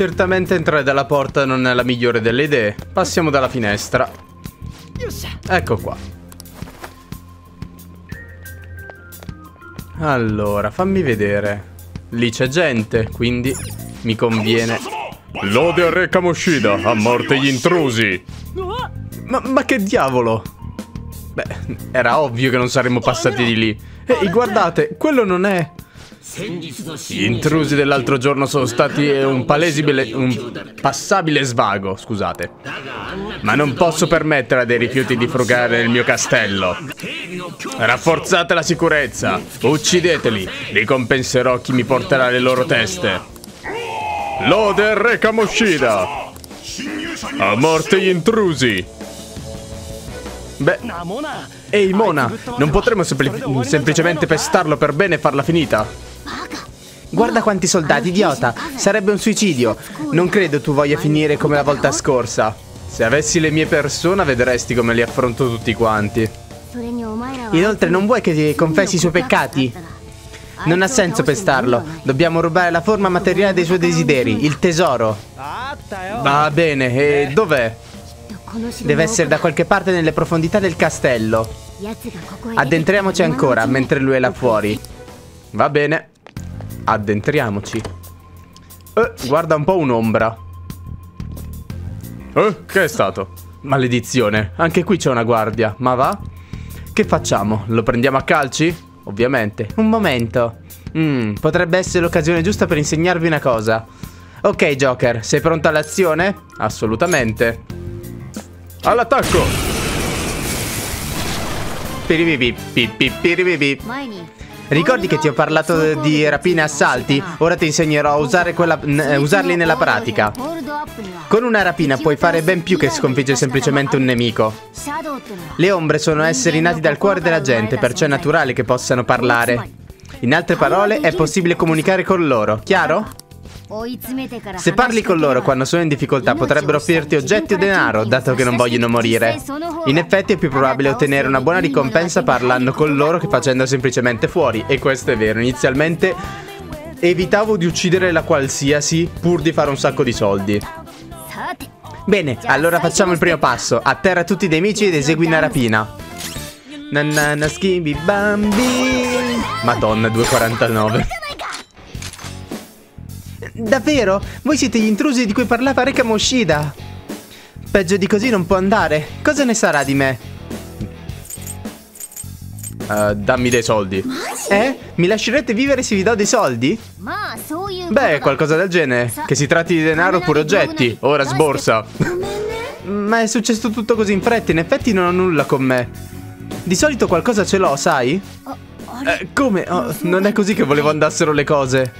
Certamente entrare dalla porta non è la migliore delle idee. Passiamo dalla finestra. Ecco qua. Allora, fammi vedere. Lì c'è gente, quindi mi conviene. Lode a Re Kamoshida, a morte gli intrusi! Ma, ma che diavolo? Beh, era ovvio che non saremmo passati di lì. Ehi, guardate, quello non è... Gli intrusi dell'altro giorno sono stati un palesibile... un passabile svago, scusate. Ma non posso permettere a dei rifiuti di frugare nel mio castello. Rafforzate la sicurezza. Uccideteli. Ricompenserò chi mi porterà le loro teste. Lode Re Kamoshida! A morte gli intrusi! Beh, ehi Mona, non potremmo sempli semplicemente pestarlo per bene e farla finita? Guarda quanti soldati, idiota! Sarebbe un suicidio! Non credo tu voglia finire come la volta scorsa. Se avessi le mie persone vedresti come li affronto tutti quanti. Inoltre non vuoi che ti confessi i suoi peccati? Non ha senso pestarlo. Dobbiamo rubare la forma materiale dei suoi desideri, il tesoro. Va bene, e dov'è? Deve essere da qualche parte nelle profondità del castello. Addentriamoci ancora mentre lui è là fuori. Va bene. Addentriamoci. Eh, guarda un po' un'ombra. Eh, che è stato? Maledizione, anche qui c'è una guardia, ma va? Che facciamo? Lo prendiamo a calci? Ovviamente. Un momento. Mm, potrebbe essere l'occasione giusta per insegnarvi una cosa. Ok, Joker, sei pronto all'azione? Assolutamente. All'attacco! Piribibi, pipi, piribibi. Ricordi che ti ho parlato di rapine e assalti? Ora ti insegnerò a usare quella, usarli nella pratica. Con una rapina puoi fare ben più che sconfiggere semplicemente un nemico. Le ombre sono esseri nati dal cuore della gente, perciò è naturale che possano parlare. In altre parole, è possibile comunicare con loro, chiaro? Se parli con loro quando sono in difficoltà potrebbero offrirti oggetti o denaro, dato che non vogliono morire. In effetti è più probabile ottenere una buona ricompensa parlando con loro che facendo semplicemente fuori. E questo è vero, inizialmente evitavo di uccidere la qualsiasi pur di fare un sacco di soldi. Bene, allora facciamo il primo passo. Atterra tutti i nemici ed esegui una rapina. Nanana schimbi bambi. Madonna, 2,49. Davvero? Voi siete gli intrusi di cui parlava Reka Moshida? Peggio di così non può andare. Cosa ne sarà di me? Uh, dammi dei soldi. Eh? Mi lascerete vivere se vi do dei soldi? Beh, qualcosa del genere. Che si tratti di denaro oppure oggetti. Ora sborsa. Ma è successo tutto così in fretta, in effetti non ho nulla con me. Di solito qualcosa ce l'ho, sai? Eh, come? Oh, non è così che volevo andassero le cose.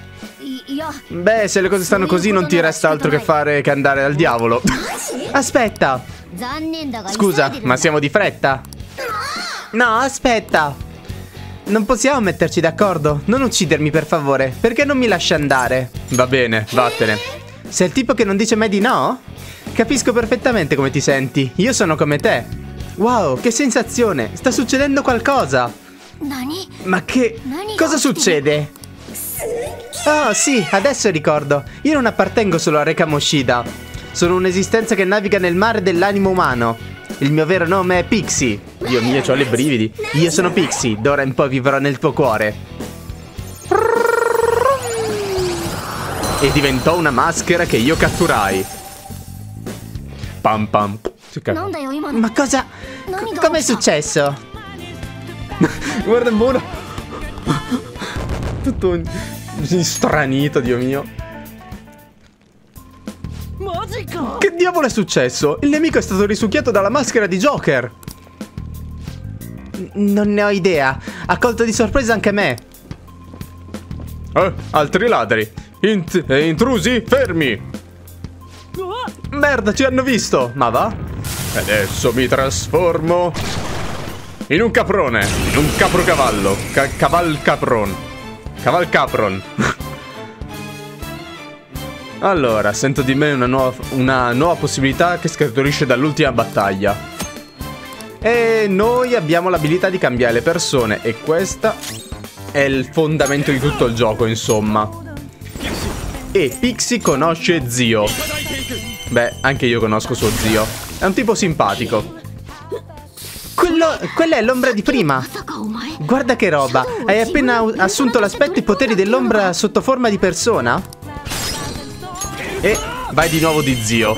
Beh, se le cose stanno così non ti resta altro che fare che andare al diavolo. Aspetta. Scusa, ma siamo di fretta? No, aspetta. Non possiamo metterci d'accordo? Non uccidermi per favore, perché non mi lasci andare? Va bene, vattene. Sei il tipo che non dice mai di no? Capisco perfettamente come ti senti. Io sono come te. Wow, che sensazione! Sta succedendo qualcosa! Ma che... Cosa succede? Oh sì, adesso ricordo. Io non appartengo solo a Reka Moshida. Sono un'esistenza che naviga nel mare dell'animo umano. Il mio vero nome è Pixie. Dio mio, ho le brividi. Io sono Pixie, d'ora in poi vivrò nel tuo cuore. E diventò una maschera che io catturai. Pam pam. Ma cosa... Com'è successo? Guarda il muro. Tutto stranito, Dio mio. Che diavolo è successo? Il nemico è stato risucchiato dalla maschera di Joker. non ne ho idea. Ha colto di sorpresa anche me. Eh, altri ladri. Int eh, intrusi, fermi. Merda, ci hanno visto. Ma va? Adesso mi trasformo in un caprone, in un caprocavallo. Ca cavalcapron. Cavalcapron. allora, sento di me una nuova, una nuova possibilità che scaturisce dall'ultima battaglia. E noi abbiamo l'abilità di cambiare le persone e questa è il fondamento di tutto il gioco, insomma. E Pixie conosce zio. Beh, anche io conosco suo zio. È un tipo simpatico. Quello, quella è l'ombra di prima. Guarda che roba. Hai appena assunto l'aspetto e i poteri dell'ombra sotto forma di persona? E vai di nuovo di zio.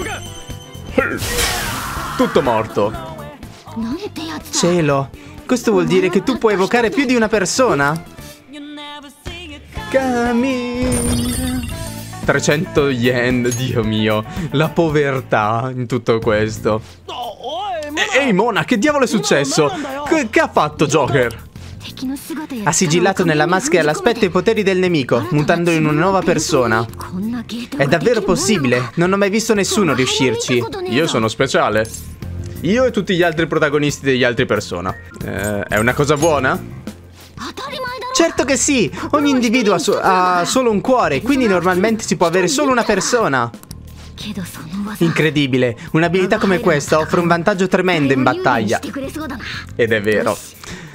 Tutto morto. Cielo. Questo vuol dire che tu puoi evocare più di una persona? Cammina. 300 yen, Dio mio. La povertà in tutto questo. Ehi Mona, che diavolo è successo? Che, che ha fatto Joker? Ha sigillato nella maschera l'aspetto e i poteri del nemico, mutandolo in una nuova persona. È davvero possibile? Non ho mai visto nessuno riuscirci. Io sono speciale. Io e tutti gli altri protagonisti degli altri persona. Eh, è una cosa buona? Certo che sì! Ogni individuo ha, so ha solo un cuore, quindi normalmente si può avere solo una persona. Incredibile, un'abilità come questa offre un vantaggio tremendo in battaglia. Ed è vero.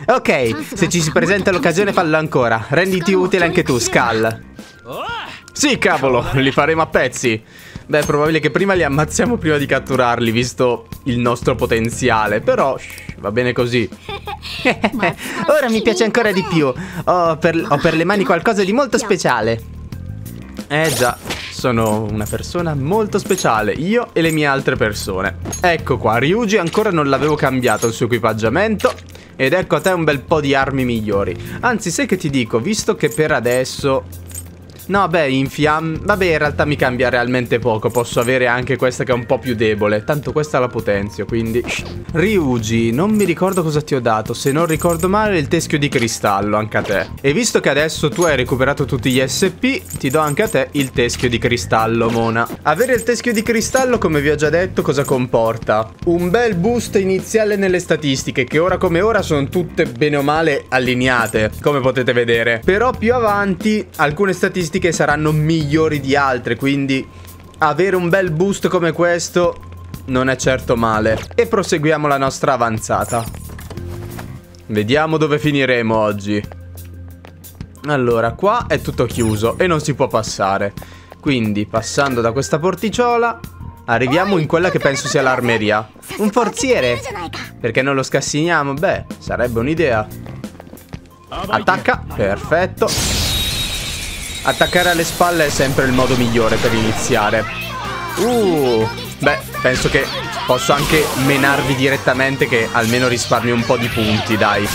Ok, se ci si presenta l'occasione fallo ancora. Renditi utile anche tu, Skull. Sì, cavolo, li faremo a pezzi. Beh, è probabile che prima li ammazziamo prima di catturarli, visto il nostro potenziale. Però, shh, va bene così. Ora mi piace ancora di più. Ho per, ho per le mani qualcosa di molto speciale. Eh già, sono una persona molto speciale, io e le mie altre persone. Ecco qua, Ryuji ancora non l'avevo cambiato il suo equipaggiamento. Ed ecco a te un bel po' di armi migliori. Anzi, sai che ti dico, visto che per adesso No, beh, in fiamme... Vabbè, in realtà mi cambia realmente poco. Posso avere anche questa che è un po' più debole. Tanto questa la potenzio, quindi... Ryuji, non mi ricordo cosa ti ho dato. Se non ricordo male, il teschio di cristallo, anche a te. E visto che adesso tu hai recuperato tutti gli SP, ti do anche a te il teschio di cristallo, Mona. Avere il teschio di cristallo, come vi ho già detto, cosa comporta? Un bel boost iniziale nelle statistiche, che ora come ora sono tutte bene o male allineate, come potete vedere. Però più avanti, alcune statistiche statistiche saranno migliori di altre, quindi avere un bel boost come questo non è certo male. E proseguiamo la nostra avanzata. Vediamo dove finiremo oggi. Allora, qua è tutto chiuso e non si può passare. Quindi, passando da questa porticiola, arriviamo in quella che penso sia l'armeria. Un forziere! Perché non lo scassiniamo? Beh, sarebbe un'idea. Attacca, perfetto. Attaccare alle spalle è sempre il modo migliore per iniziare. Uh, beh, penso che posso anche menarvi direttamente che almeno risparmio un po' di punti, dai.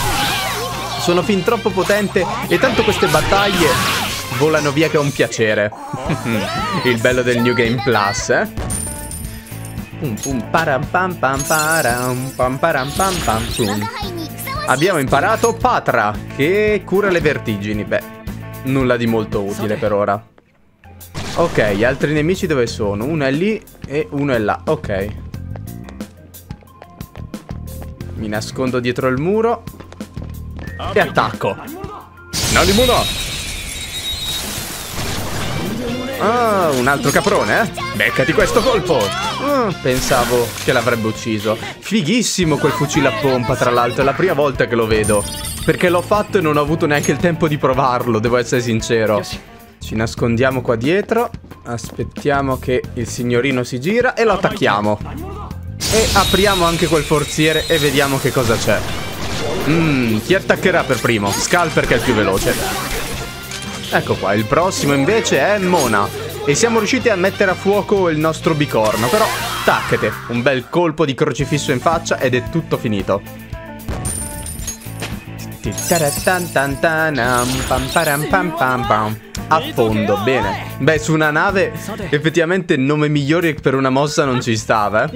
Sono fin troppo potente e tanto queste battaglie volano via che è un piacere. il bello del New Game Plus, eh? Abbiamo imparato Patra, che cura le vertigini. Beh, nulla di molto utile per ora. Ok, gli altri nemici dove sono? Uno è lì e uno è là. Ok. Mi nascondo dietro il muro. E attacco. Nalimuna! Ah, un altro caprone, eh? Beccati questo colpo! Ah, pensavo che l'avrebbe ucciso. Fighissimo quel fucile a pompa, tra l'altro, è la prima volta che lo vedo. Perché l'ho fatto e non ho avuto neanche il tempo di provarlo, devo essere sincero. Ci nascondiamo qua dietro, aspettiamo che il signorino si gira e lo attacchiamo. E apriamo anche quel forziere e vediamo che cosa c'è. Mmm, chi attaccherà per primo? Skull perché è il più veloce. Ecco qua, il prossimo invece è Mona. E siamo riusciti a mettere a fuoco il nostro bicorno, però tacchete, un bel colpo di crocifisso in faccia ed è tutto finito. A fondo, bene. Beh, su una nave effettivamente nome migliore per una mossa non ci stava, eh.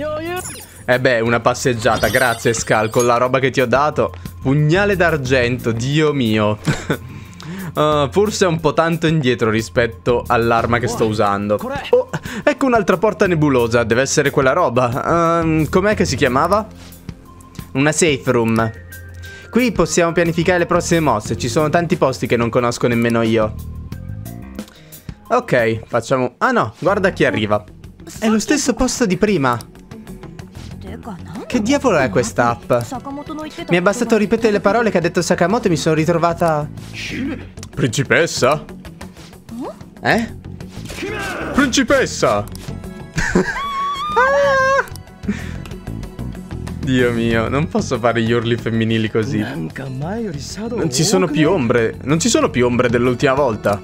Eh beh, una passeggiata, grazie Scal, con la roba che ti ho dato. Pugnale d'argento, Dio mio. uh, forse è un po' tanto indietro rispetto all'arma che sto usando. Oh, ecco un'altra porta nebulosa, deve essere quella roba. Uh, com'è che si chiamava? Una safe room. Qui possiamo pianificare le prossime mosse. Ci sono tanti posti che non conosco nemmeno io. Ok, facciamo... Ah no, guarda chi arriva. È lo stesso posto di prima. Che diavolo è questa app? Mi è bastato ripetere le parole che ha detto Sakamoto e mi sono ritrovata... Principessa? Eh? Principessa! ah! Dio mio, non posso fare gli urli femminili così. Non ci sono più ombre. Non ci sono più ombre dell'ultima volta.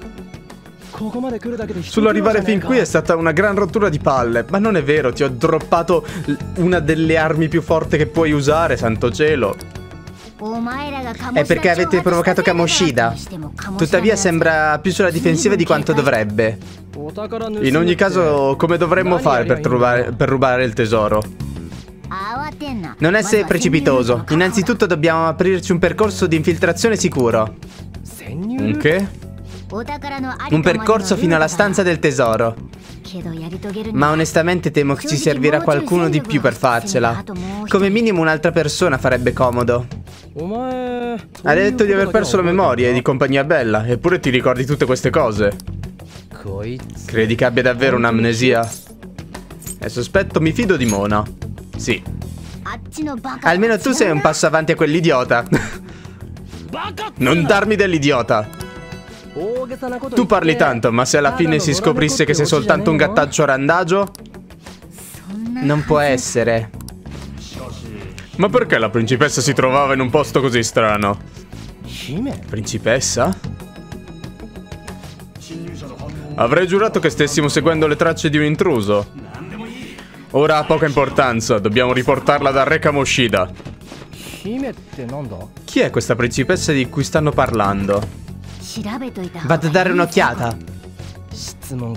Sull'arrivare fin qui è stata una gran rottura di palle. Ma non è vero, ti ho droppato una delle armi più forti che puoi usare, santo cielo. È perché avete provocato Kamoshida. Tuttavia sembra più sulla difensiva di quanto dovrebbe. In ogni caso, come dovremmo fare per, rubare, per rubare il tesoro? Non essere precipitoso. Innanzitutto dobbiamo aprirci un percorso di infiltrazione sicuro. Un che? Un percorso fino alla stanza del tesoro. Ma onestamente temo che ci servirà qualcuno di più per farcela. Come minimo un'altra persona farebbe comodo. Hai detto di aver perso la memoria e di compagnia bella, eppure ti ricordi tutte queste cose. Credi che abbia davvero un'amnesia? E sospetto mi fido di Mona. Sì. Almeno tu sei un passo avanti a quell'idiota. non darmi dell'idiota. Tu parli tanto, ma se alla fine si scoprisse che sei soltanto un gattaccio randagio? Non può essere. Ma perché la principessa si trovava in un posto così strano? Principessa? Avrei giurato che stessimo seguendo le tracce di un intruso. Ora ha poca importanza, dobbiamo riportarla da Re Kamoshida. Chi è questa principessa di cui stanno parlando? Vado a dare un'occhiata.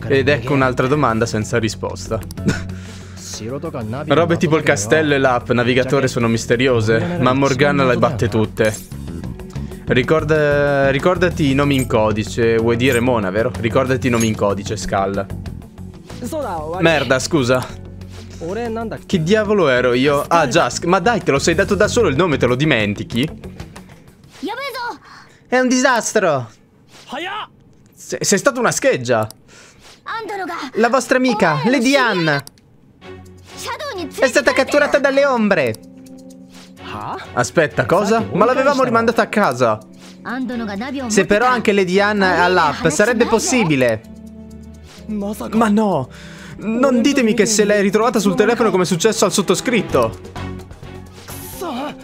Ed ecco un'altra domanda senza risposta. Robe tipo il castello e l'app navigatore sono misteriose, ma Morgana le batte tutte. Ricorda, ricordati i nomi in codice, vuoi dire Mona, vero? Ricordati i nomi in codice, Skull. Merda, scusa. Che diavolo ero io? Ah, Jask, ma dai, te lo sei dato da solo il nome, te lo dimentichi? È un disastro! Se sei stata una scheggia! La vostra amica, Lady Ann! È stata catturata dalle ombre! Aspetta, cosa? Ma l'avevamo rimandata a casa! Se però anche Lady Ann è all'app, sarebbe possibile! Ma no! Non ditemi che se l'hai ritrovata sul telefono come è successo al sottoscritto.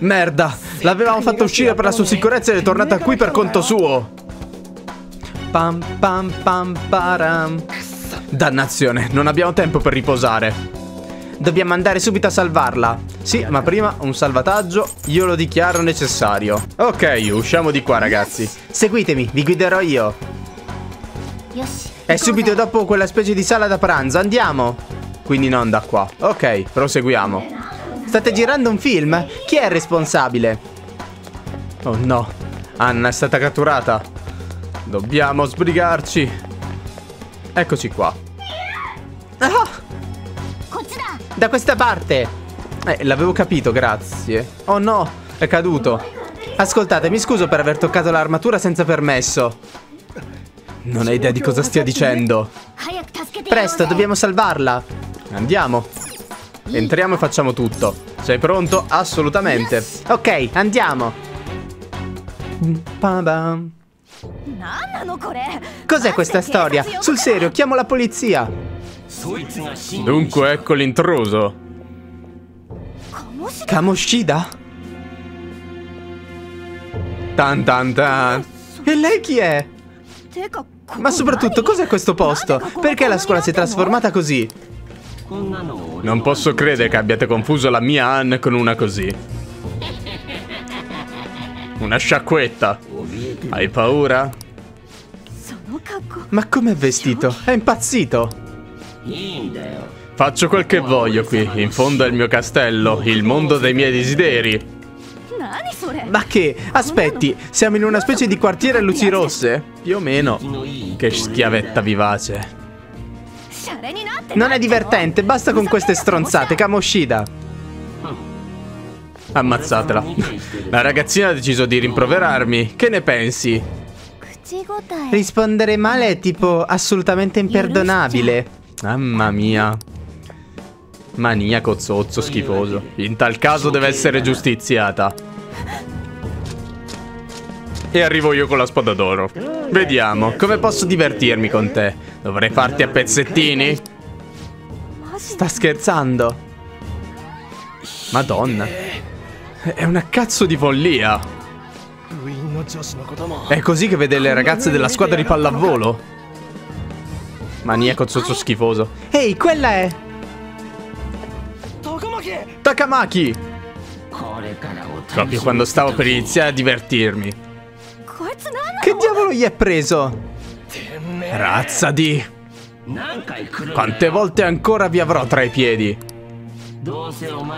Merda, l'avevamo fatta uscire per la sua sicurezza ed è tornata qui per conto suo. Pam pam pam param. Dannazione, non abbiamo tempo per riposare. Dobbiamo andare subito a salvarla. Sì, ma prima un salvataggio io lo dichiaro necessario. Ok, usciamo di qua ragazzi. Seguitemi, vi guiderò io. È subito dopo quella specie di sala da pranzo, andiamo! Quindi non da qua. Ok, proseguiamo. State girando un film? Chi è il responsabile? Oh no, Anna è stata catturata. Dobbiamo sbrigarci. Eccoci qua. Ah! Da questa parte! Eh, l'avevo capito, grazie. Oh no, è caduto. Ascoltate, mi scuso per aver toccato l'armatura senza permesso. Non hai idea di cosa stia dicendo. Presto, dobbiamo salvarla. Andiamo. Entriamo e facciamo tutto. Sei pronto? Assolutamente. Ok, andiamo. Cos'è questa storia? Sul serio, chiamo la polizia. Dunque, ecco l'intruso. Kamoshida? Tan tan tan. E lei chi è? Ma soprattutto, cos'è questo posto? Perché la scuola si è trasformata così? Non posso credere che abbiate confuso la mia Anne con una così. Una sciacquetta. Hai paura? Ma com'è vestito? È impazzito! Faccio quel che voglio qui. In fondo è il mio castello, il mondo dei miei desideri. Ma che? Aspetti, siamo in una specie di quartiere a luci rosse? Più o meno. Che schiavetta vivace. Non è divertente, basta con queste stronzate, Kamoshida. Ammazzatela. La ragazzina ha deciso di rimproverarmi. Che ne pensi? Rispondere male è tipo assolutamente imperdonabile. Mamma mia. Maniaco zozzo schifoso. In tal caso deve essere giustiziata. E arrivo io con la spada d'oro. Vediamo, come posso divertirmi con te? Dovrei farti a pezzettini? Sta scherzando? Madonna. È una cazzo di follia. È così che vede le ragazze della squadra di pallavolo. Maniaco zozzo schifoso. Ehi, quella è... Takamaki! Proprio quando stavo per iniziare a divertirmi. Che diavolo gli è preso? Razza di... Quante volte ancora vi avrò tra i piedi?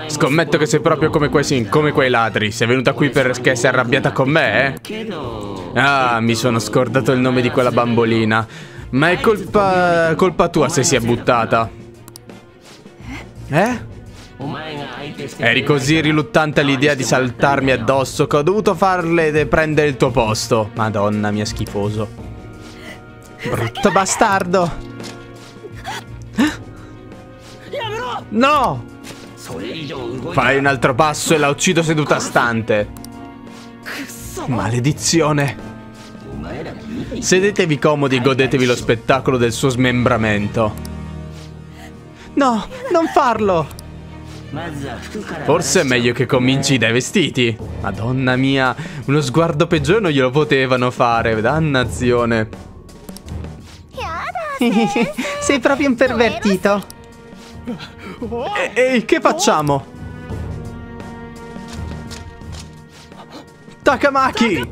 Scommetto che sei proprio come quei, come quei ladri. Sei venuta qui perché sei arrabbiata con me, eh? Ah, mi sono scordato il nome di quella bambolina. Ma è colpa... colpa tua se si è buttata. Eh? Eri così riluttante all'idea di saltarmi addosso che ho dovuto farle prendere il tuo posto. Madonna mia schifoso. Brutto bastardo. No! Fai un altro passo e la uccido seduta stante. Maledizione. Sedetevi comodi e godetevi lo spettacolo del suo smembramento. No, non farlo! Forse è meglio che cominci dai vestiti. Madonna mia, uno sguardo peggiore non glielo potevano fare. Dannazione. Sei proprio un pervertito. Ehi, che facciamo? Takamaki!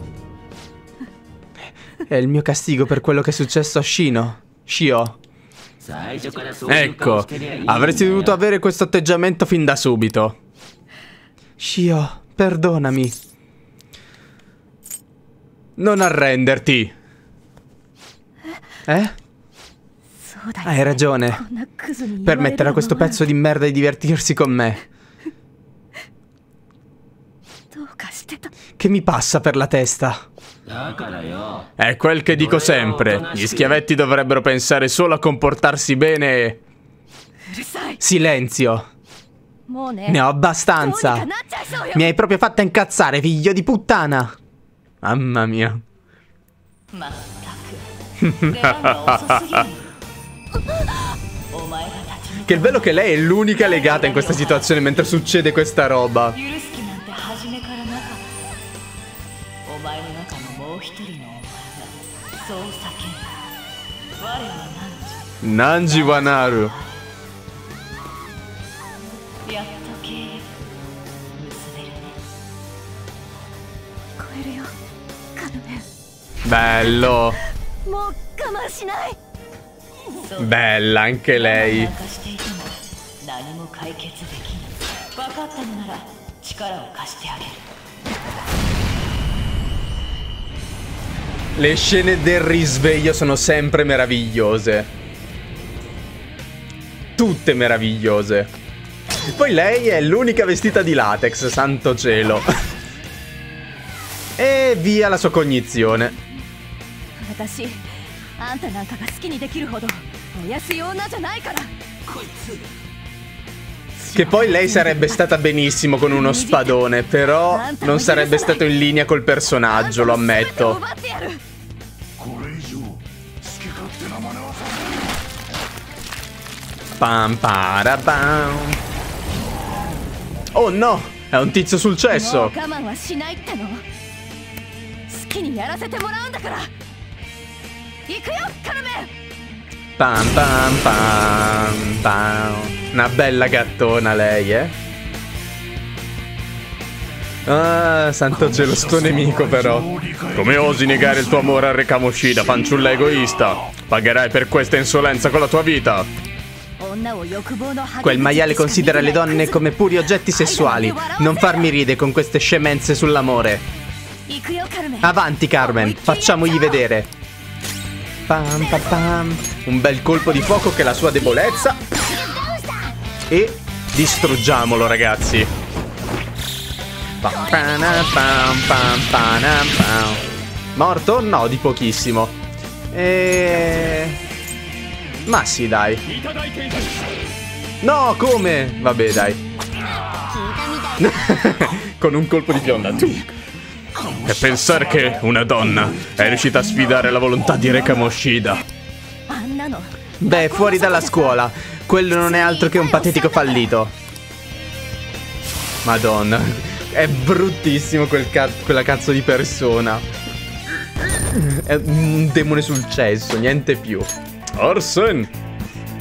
È il mio castigo per quello che è successo a Shino. Shio. Ecco, avresti dovuto avere questo atteggiamento fin da subito. Shio, perdonami. Non arrenderti. Eh? Hai ragione. Permettere a questo pezzo di merda di divertirsi con me. Che mi passa per la testa? È quel che dico sempre. Gli schiavetti dovrebbero pensare solo a comportarsi bene. Silenzio. Ne ho abbastanza. Mi hai proprio fatta incazzare, figlio di puttana. Mamma mia. Che il bello che lei è l'unica legata in questa situazione mentre succede questa roba. Nanji Wanaru Bello Bella anche lei Le scene del risveglio sono sempre meravigliose. Tutte meravigliose. Poi lei è l'unica vestita di latex, santo cielo. e via la sua cognizione. Che poi lei sarebbe stata benissimo con uno spadone, però non sarebbe stato in linea col personaggio, lo ammetto. Pam parabam. Oh no, è un tizio sul cesso. Pam pam pam pam. Una bella gattona lei, eh? Ah, santo cielo, sto nemico però. Come osi negare il tuo amore a Re Kamoshida, fanciulla egoista? Pagherai per questa insolenza con la tua vita. Quel maiale considera le donne come puri oggetti sessuali. Non farmi ride con queste scemenze sull'amore. Avanti, Carmen, facciamogli vedere. Pam, pam, pam. Un bel colpo di fuoco che è la sua debolezza. E distruggiamolo, ragazzi. Morto? No, di pochissimo. E... Ma sì, dai. No, come? Vabbè, dai. Con un colpo di fionda. E pensare che una donna è riuscita a sfidare la volontà di Reka Moshida. Beh, fuori dalla scuola. Quello non è altro che un patetico fallito. Madonna. È bruttissimo quel ca quella cazzo di persona. È un demone sul cesso, niente più. Orson!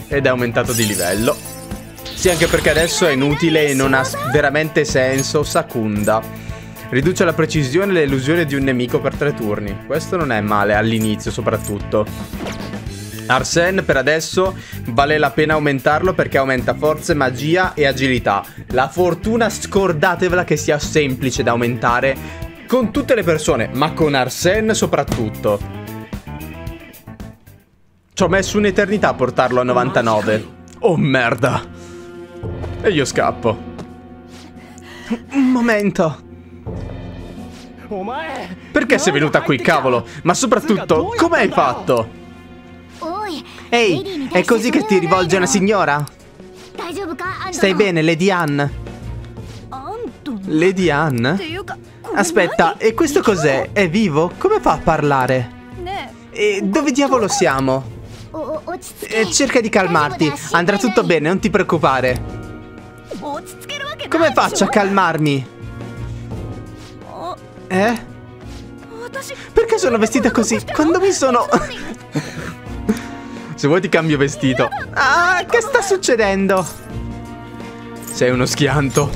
Ed è aumentato di livello. Sì, anche perché adesso è inutile e non ha veramente senso Sakunda. Riduce la precisione e l'illusione di un nemico per tre turni. Questo non è male, all'inizio soprattutto. Arsene per adesso vale la pena aumentarlo perché aumenta forza, magia e agilità. La fortuna scordatevela che sia semplice da aumentare con tutte le persone, ma con Arsene soprattutto. Ci ho messo un'eternità a portarlo a 99. Oh merda. E io scappo. Un momento. Perché sei venuta qui, cavolo? Ma soprattutto, come hai fatto? Ehi, è così che ti rivolge una signora? Stai bene, Lady Anne? Lady Anne? Aspetta, e questo cos'è? È vivo? Come fa a parlare? E dove diavolo siamo? Eh, cerca di calmarti, andrà tutto bene, non ti preoccupare. Come faccio a calmarmi? Eh? Perché sono vestita così? Quando mi sono... Se vuoi ti cambio vestito. Ah, che sta succedendo? Sei uno schianto.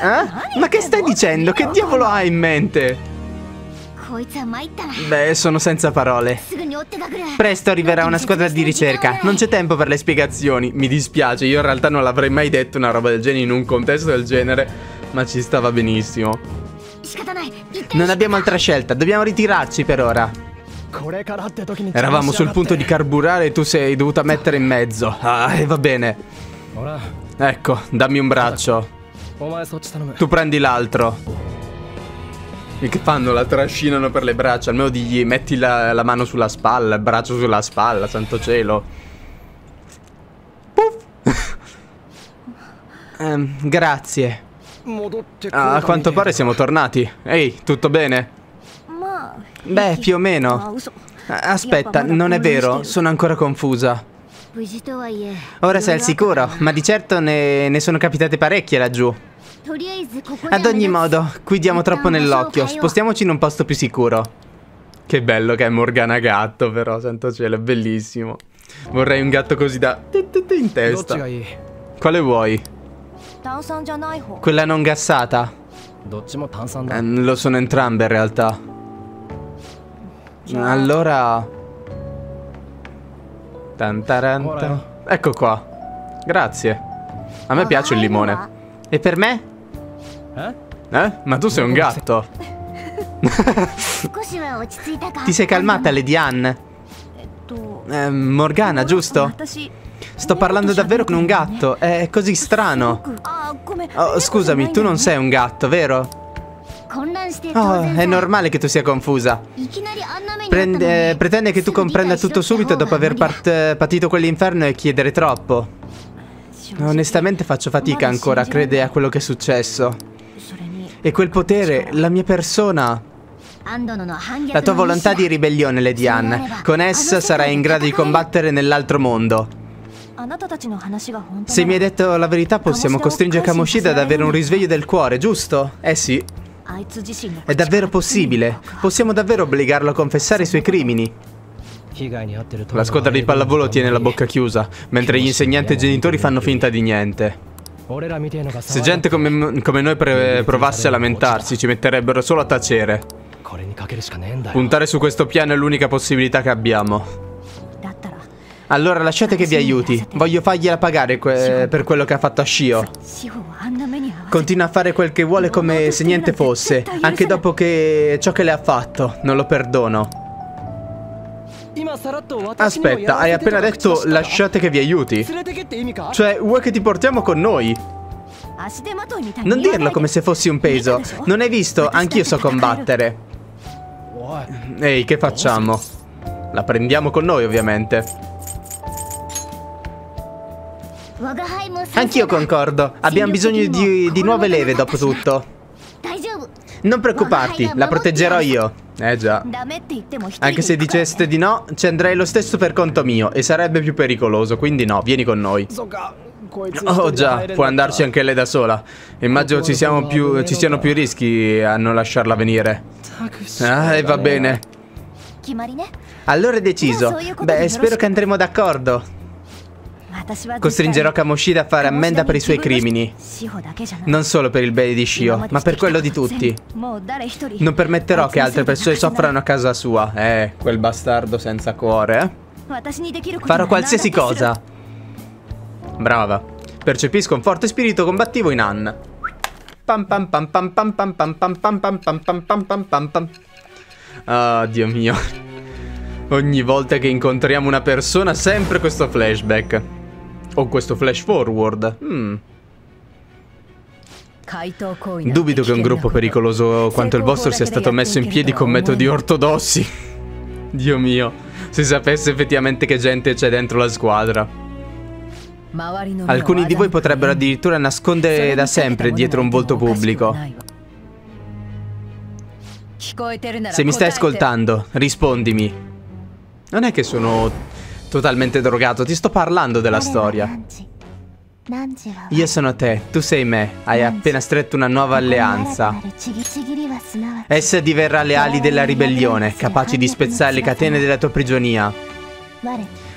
Eh? Ma che stai dicendo? Che diavolo hai in mente? Beh, sono senza parole. Presto arriverà una squadra di ricerca. Non c'è tempo per le spiegazioni. Mi dispiace, io in realtà non l'avrei mai detto una roba del genere in un contesto del genere, ma ci stava benissimo. Non abbiamo altra scelta, dobbiamo ritirarci per ora. Eravamo sul punto di carburare e tu sei dovuta mettere in mezzo. Ah, e va bene. Ecco, dammi un braccio. Tu prendi l'altro. E che fanno? La trascinano per le braccia. Almeno digli metti la, la mano sulla spalla, il braccio sulla spalla, santo cielo. Puff. um, grazie. Ah, a quanto pare siamo tornati. Ehi, tutto bene? Beh, più o meno. Aspetta, non è vero, sono ancora confusa. Ora sei al sicuro, ma di certo ne, ne sono capitate parecchie laggiù. Ad ogni modo, qui diamo troppo nell'occhio. Spostiamoci in un posto più sicuro. Che bello che è Morgana gatto, però, santo cielo, è bellissimo. Vorrei un gatto così da... in testa. Quale vuoi? Quella non gassata? Eh, lo sono entrambe in realtà. Allora... Tantaranta. Ecco qua. Grazie. A me piace il limone. E per me? Eh? Eh? Ma tu sei un gatto. Ti sei calmata, Lady Anne? Eh, Morgana, giusto? Sto parlando davvero con un gatto. È così strano. Oh, scusami, tu non sei un gatto, vero? Oh, è normale che tu sia confusa. Prende, pretende che tu comprenda tutto subito dopo aver patito quell'inferno e chiedere troppo. Onestamente faccio fatica ancora a credere a quello che è successo. E quel potere, la mia persona... La tua volontà di ribellione, Lady Anne. Con essa sarai in grado di combattere nell'altro mondo. Se mi hai detto la verità possiamo costringere Kamoshida ad avere un risveglio del cuore, giusto? Eh sì. È davvero possibile. Possiamo davvero obbligarlo a confessare i suoi crimini. La squadra di pallavolo tiene la bocca chiusa, mentre gli insegnanti e i genitori fanno finta di niente. Se gente come, come noi provasse a lamentarsi, ci metterebbero solo a tacere. Puntare su questo piano è l'unica possibilità che abbiamo. Allora lasciate che vi aiuti. Voglio fargliela pagare que per quello che ha fatto a Shio. Continua a fare quel che vuole come se niente fosse, anche dopo che ciò che le ha fatto. Non lo perdono. Aspetta, hai appena detto lasciate che vi aiuti? Cioè, vuoi che ti portiamo con noi? Non dirlo come se fossi un peso. Non hai visto? Anch'io so combattere. Ehi, che facciamo? La prendiamo con noi, ovviamente. Anch'io concordo. Abbiamo bisogno di, di nuove leve, dopo tutto. Non preoccuparti, la proteggerò io. Eh già. Anche se diceste di no, ci andrei lo stesso per conto mio e sarebbe più pericoloso, quindi no, vieni con noi. Oh già, può andarci anche lei da sola. Immagino ci, più, ci siano più rischi a non lasciarla venire. Ah, e va bene. Allora è deciso. Beh, spero che andremo d'accordo. Costringerò Kamoshida a fare ammenda per i suoi crimini. Non solo per il bene di Shio, ma per quello di tutti. Non permetterò che altre persone soffrano a casa sua. Eh, quel bastardo senza cuore, eh? Farò qualsiasi cosa. Brava. Percepisco un forte spirito combattivo in Ann. Pam pam pam pam pam pam pam pam pam pam pam pam pam pam pam pam Ah, Dio mio. Ogni volta che incontriamo una persona, sempre questo flashback. O questo flash forward. Hmm. Dubito che un gruppo pericoloso quanto il vostro sia stato messo in piedi con metodi ortodossi. Dio mio, se sapesse effettivamente che gente c'è dentro la squadra. Alcuni di voi potrebbero addirittura nascondere da sempre dietro un volto pubblico. Se mi stai ascoltando, rispondimi. Non è che sono totalmente drogato, ti sto parlando della storia. Io sono te, tu sei me, hai appena stretto una nuova alleanza. Essa diverrà le ali della ribellione, capaci di spezzare le catene della tua prigionia.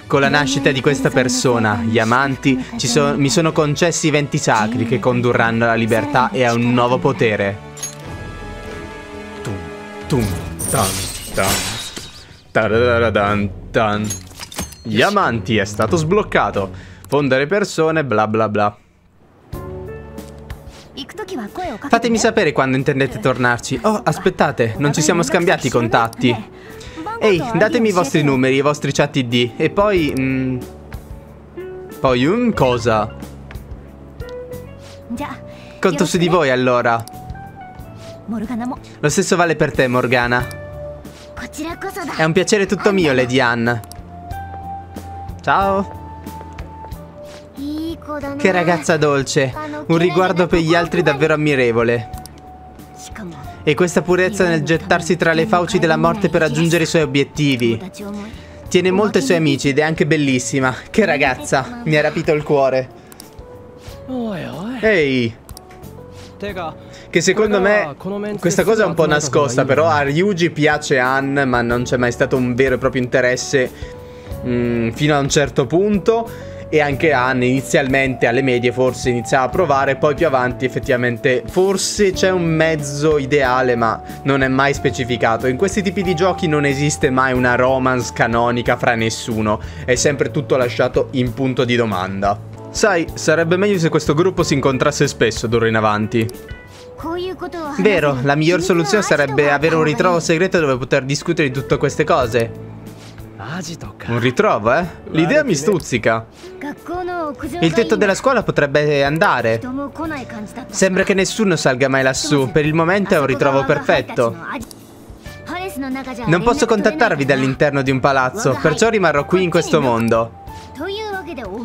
Con la nascita di questa persona, gli amanti, so mi sono concessi i venti sacri che condurranno alla libertà e a un nuovo potere. Tum, tum, tan, tan, tararadan, tan. Gli amanti è stato sbloccato. Fondere persone, bla bla bla. Fatemi sapere quando intendete tornarci. Oh, aspettate, non ci siamo scambiati i contatti. Ehi, datemi i vostri numeri, i vostri chat ID. E poi... Mm, poi un cosa? Conto su di voi allora. Lo stesso vale per te, Morgana. È un piacere tutto mio, Lady Anne. Ciao. Che ragazza dolce. Un riguardo per gli altri davvero ammirevole. E questa purezza nel gettarsi tra le fauci della morte per raggiungere i suoi obiettivi. Tiene molto ai suoi amici ed è anche bellissima. Che ragazza, mi ha rapito il cuore. Ehi. Che secondo me questa cosa è un po' nascosta, però a Ryuji piace Anne, ma non c'è mai stato un vero e proprio interesse mm, fino a un certo punto e anche Anne inizialmente alle medie forse iniziava a provare, poi più avanti effettivamente forse c'è un mezzo ideale ma non è mai specificato. In questi tipi di giochi non esiste mai una romance canonica fra nessuno, è sempre tutto lasciato in punto di domanda. Sai, sarebbe meglio se questo gruppo si incontrasse spesso d'ora in avanti. Vero, la miglior soluzione sarebbe avere un ritrovo segreto dove poter discutere di tutte queste cose. Un ritrovo, eh? L'idea mi stuzzica. Il tetto della scuola potrebbe andare. Sembra che nessuno salga mai lassù. Per il momento è un ritrovo perfetto. Non posso contattarvi dall'interno di un palazzo, perciò rimarrò qui in questo mondo.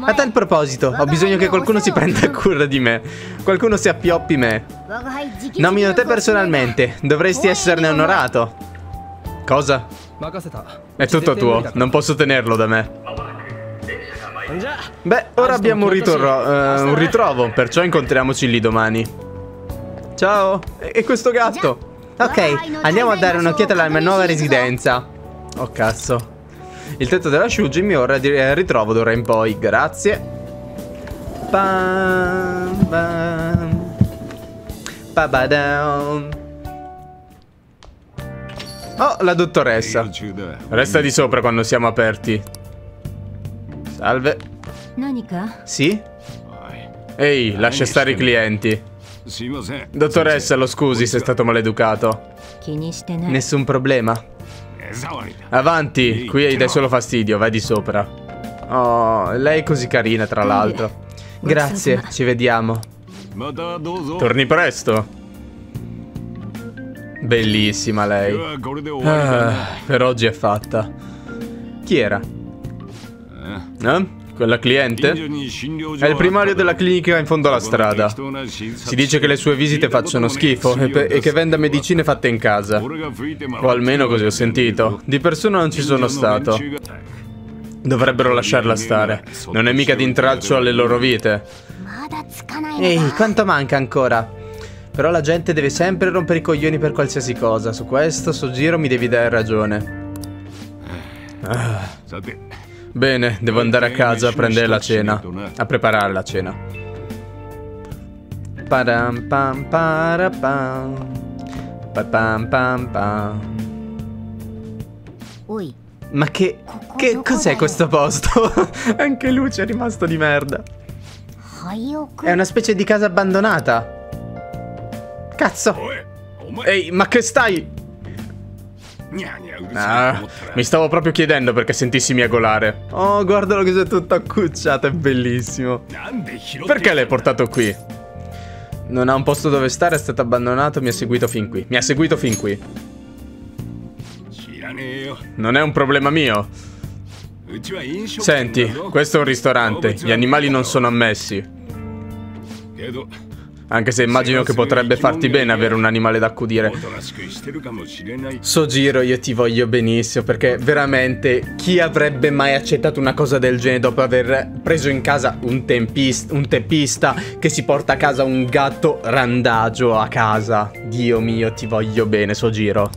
A tal proposito, ho bisogno che qualcuno si prenda cura di me. Qualcuno si appioppi me. Nomino te personalmente. Dovresti esserne onorato. Cosa? È tutto tuo, non posso tenerlo da me. Beh, ora abbiamo un, uh, un ritrovo, perciò incontriamoci lì domani. Ciao, e questo gatto? Ok, andiamo a dare un'occhiata alla mia nuova residenza. Oh cazzo. Il tetto della Shuji mi ora di eh, ritrovo d'ora in poi, grazie. Bam, bam. Ba -ba down. Oh, la dottoressa. Resta di sopra quando siamo aperti. Salve. Sì? Ehi, lascia stare i clienti. Dottoressa, lo scusi se è stato maleducato. Nessun problema. Avanti, qui dai solo fastidio, vai di sopra. Oh, lei è così carina, tra l'altro. Grazie, ci vediamo. Torni presto. Bellissima lei. Ah, per oggi è fatta. Chi era? Eh? Quella cliente? È il primario della clinica in fondo alla strada. Si dice che le sue visite facciano schifo e, e che venda medicine fatte in casa. O almeno così ho sentito. Di persona non ci sono stato. Dovrebbero lasciarla stare. Non è mica di intralcio alle loro vite. Ehi, quanto manca ancora? Però la gente deve sempre rompere i coglioni per qualsiasi cosa. Su questo, sto giro mi devi dare ragione. Ah. Bene, devo andare a casa a prendere la cena. A preparare la cena. Param pam parapam. Pam pam pam. Ma che... Che cos'è questo posto? Anche Luce è rimasto di merda. È una specie di casa abbandonata. Cazzo! Ehi, ma che stai... Ah, mi stavo proprio chiedendo perché sentissi miagolare. Oh, guardalo che sei tutto accucciato, è bellissimo. Perché l'hai portato qui? Non ha un posto dove stare, è stato abbandonato, mi ha seguito fin qui. Mi ha seguito fin qui. Non è un problema mio. Senti, questo è un ristorante, gli animali non sono ammessi. Anche se immagino che potrebbe farti bene avere un animale da accudire. Sogiro, io ti voglio benissimo perché veramente chi avrebbe mai accettato una cosa del genere dopo aver preso in casa un, tempista, un teppista che si porta a casa un gatto randagio a casa? Dio mio, ti voglio bene, Sogiro.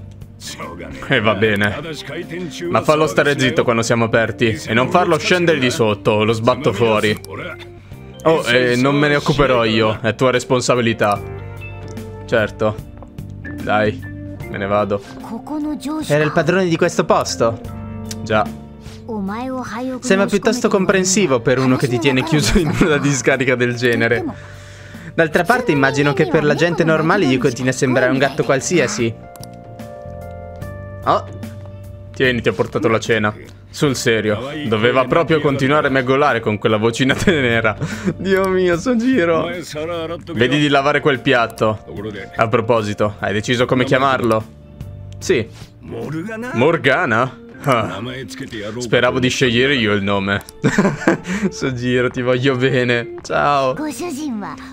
E va bene. Ma fallo stare zitto quando siamo aperti e non farlo scendere di sotto, lo sbatto fuori. Oh, eh, non me ne occuperò io, è tua responsabilità. Certo. Dai, me ne vado. Era il padrone di questo posto? Già. Sembra piuttosto comprensivo per uno che ti tiene chiuso in una discarica del genere. D'altra parte immagino che per la gente normale io continui a sembrare un gatto qualsiasi. Oh. Tieni, ti ho portato la cena. Sul serio, doveva proprio continuare a megolare con quella vocina tenera. Dio mio, so giro. Vedi di lavare quel piatto. A proposito, hai deciso come chiamarlo? Sì. Morgana? Ah, speravo di scegliere io il nome. so giro, ti voglio bene. Ciao.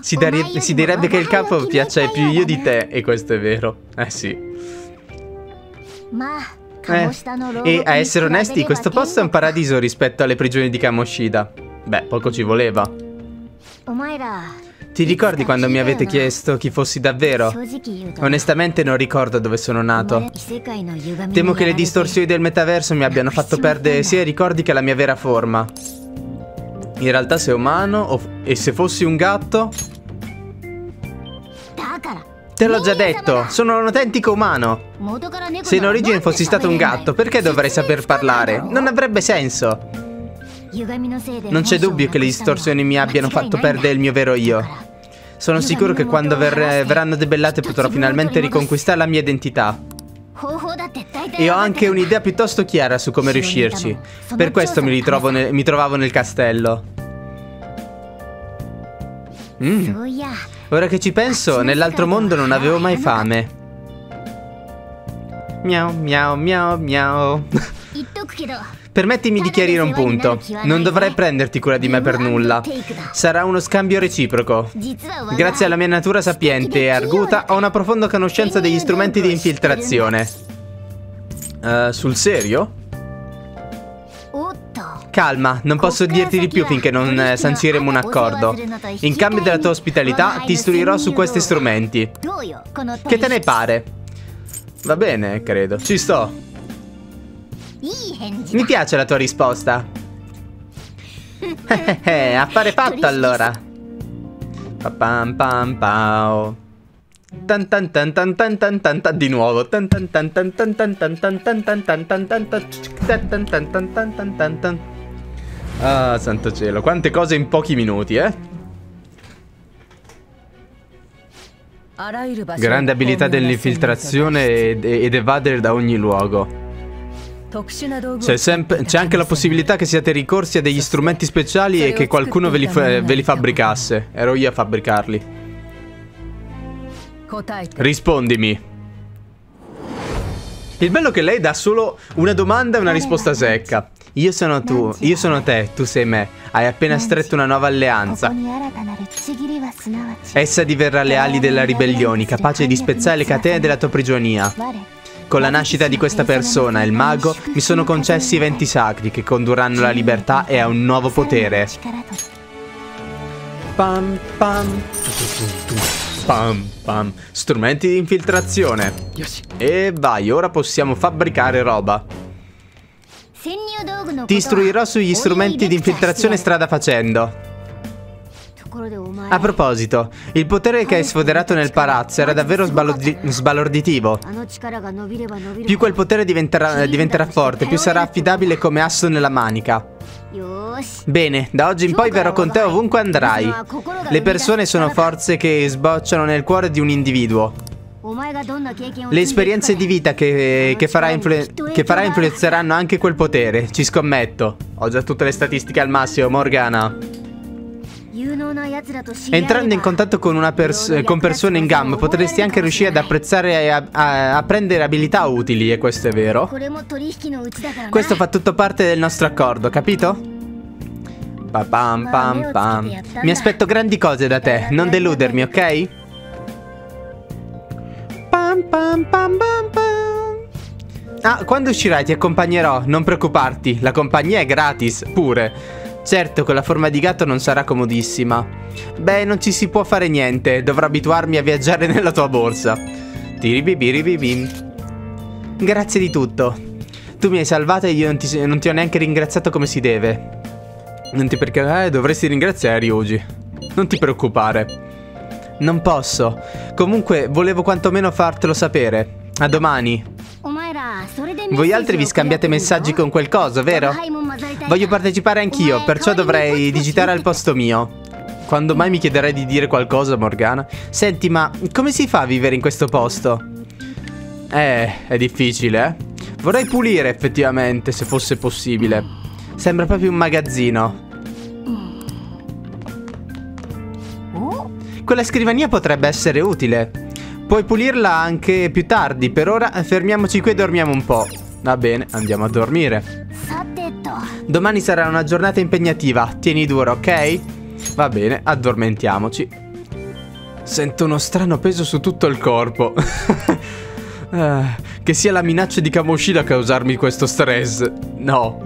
Si, si direbbe che il capo piaccia più io di te, e questo è vero. Eh sì. Ma eh. E a essere onesti, questo posto è un paradiso rispetto alle prigioni di Kamoshida. Beh, poco ci voleva. Ti ricordi quando mi avete chiesto chi fossi davvero? Onestamente non ricordo dove sono nato. Temo che le distorsioni del metaverso mi abbiano fatto perdere sia i ricordi che la mia vera forma. In realtà sei umano e se fossi un gatto... Te l'ho già detto, sono un autentico umano. Se in origine fossi stato un gatto, perché dovrei saper parlare? Non avrebbe senso. Non c'è dubbio che le distorsioni mi abbiano fatto perdere il mio vero io. Sono sicuro che quando ver verranno debellate potrò finalmente riconquistare la mia identità. E ho anche un'idea piuttosto chiara su come riuscirci. Per questo mi, mi trovavo nel castello. Mm. Ora che ci penso, nell'altro mondo non avevo mai fame. Miau, miau, miau, miau. Permettimi di chiarire un punto. Non dovrai prenderti cura di me per nulla. Sarà uno scambio reciproco. Grazie alla mia natura sapiente e arguta, ho una profonda conoscenza degli strumenti di infiltrazione. Uh, sul serio? Calma, non posso dirti di più finché non eh, sanciremo un accordo. In cambio della tua ospitalità, ti istruirò su questi strumenti. Che te ne pare? Va bene, credo. Ci sto. Mi piace la tua risposta. Affare fatto allora. Pam pam pam. Tan tan tan tan tan tan tan tan di nuovo. Tan tan tan tan tan tan tan tan tan tan tan tan tan tan tan tan tan tan tan Ah, santo cielo, quante cose in pochi minuti, eh? Grande abilità dell'infiltrazione ed, ed evadere da ogni luogo. C'è anche la possibilità che siate ricorsi a degli strumenti speciali e che qualcuno ve li, ve li fabbricasse. Ero io a fabbricarli. Rispondimi. Il bello è che lei dà solo una domanda e una risposta secca. Io sono tu, io sono te, tu sei me. Hai appena stretto una nuova alleanza. Essa diverrà le ali della ribellione, capace di spezzare le catene della tua prigionia. Con la nascita di questa persona, il mago, mi sono concessi eventi sacri che condurranno alla libertà e a un nuovo potere. Pam pam. Pam pam. Strumenti di infiltrazione. E vai, ora possiamo fabbricare roba. Ti istruirò sugli strumenti di infiltrazione strada facendo. A proposito, il potere che hai sfoderato nel palazzo era davvero sbalorditivo. Più quel potere diventerà, diventerà forte, più sarà affidabile come asso nella manica. Bene, da oggi in poi verrò con te ovunque andrai. Le persone sono forze che sbocciano nel cuore di un individuo. Le esperienze di vita che, che, farà che farà influenzeranno anche quel potere, ci scommetto. Ho già tutte le statistiche al massimo, Morgana. Entrando in contatto con, pers con persone in gamba potresti anche riuscire ad apprezzare e a, a, a, prendere abilità utili, e questo è vero. Questo fa tutto parte del nostro accordo, capito? Pa pam pam pam. Mi aspetto grandi cose da te, non deludermi, ok? Pam pam pam pam. Ah, quando uscirai ti accompagnerò, non preoccuparti, la compagnia è gratis, pure. Certo, con la forma di gatto non sarà comodissima. Beh, non ci si può fare niente, dovrò abituarmi a viaggiare nella tua borsa. Tiribibiribibim. Grazie di tutto. Tu mi hai salvato e io non ti, non ti ho neanche ringraziato come si deve. Non ti perché... Eh, dovresti ringraziare Ryuji. Non ti preoccupare. Non posso. Comunque, volevo quantomeno fartelo sapere. A domani. Voi altri vi scambiate messaggi con quel coso, vero? Voglio partecipare anch'io, perciò dovrei digitare al posto mio. Quando mai mi chiederai di dire qualcosa, Morgana? Senti, ma come si fa a vivere in questo posto? Eh, è difficile, eh? Vorrei pulire, effettivamente, se fosse possibile. Sembra proprio un magazzino. Quella scrivania potrebbe essere utile. Puoi pulirla anche più tardi. Per ora fermiamoci qui e dormiamo un po'. Va bene, andiamo a dormire. Domani sarà una giornata impegnativa. Tieni duro, ok? Va bene, addormentiamoci. Sento uno strano peso su tutto il corpo. uh, che sia la minaccia di Kamoshida a causarmi questo stress. No.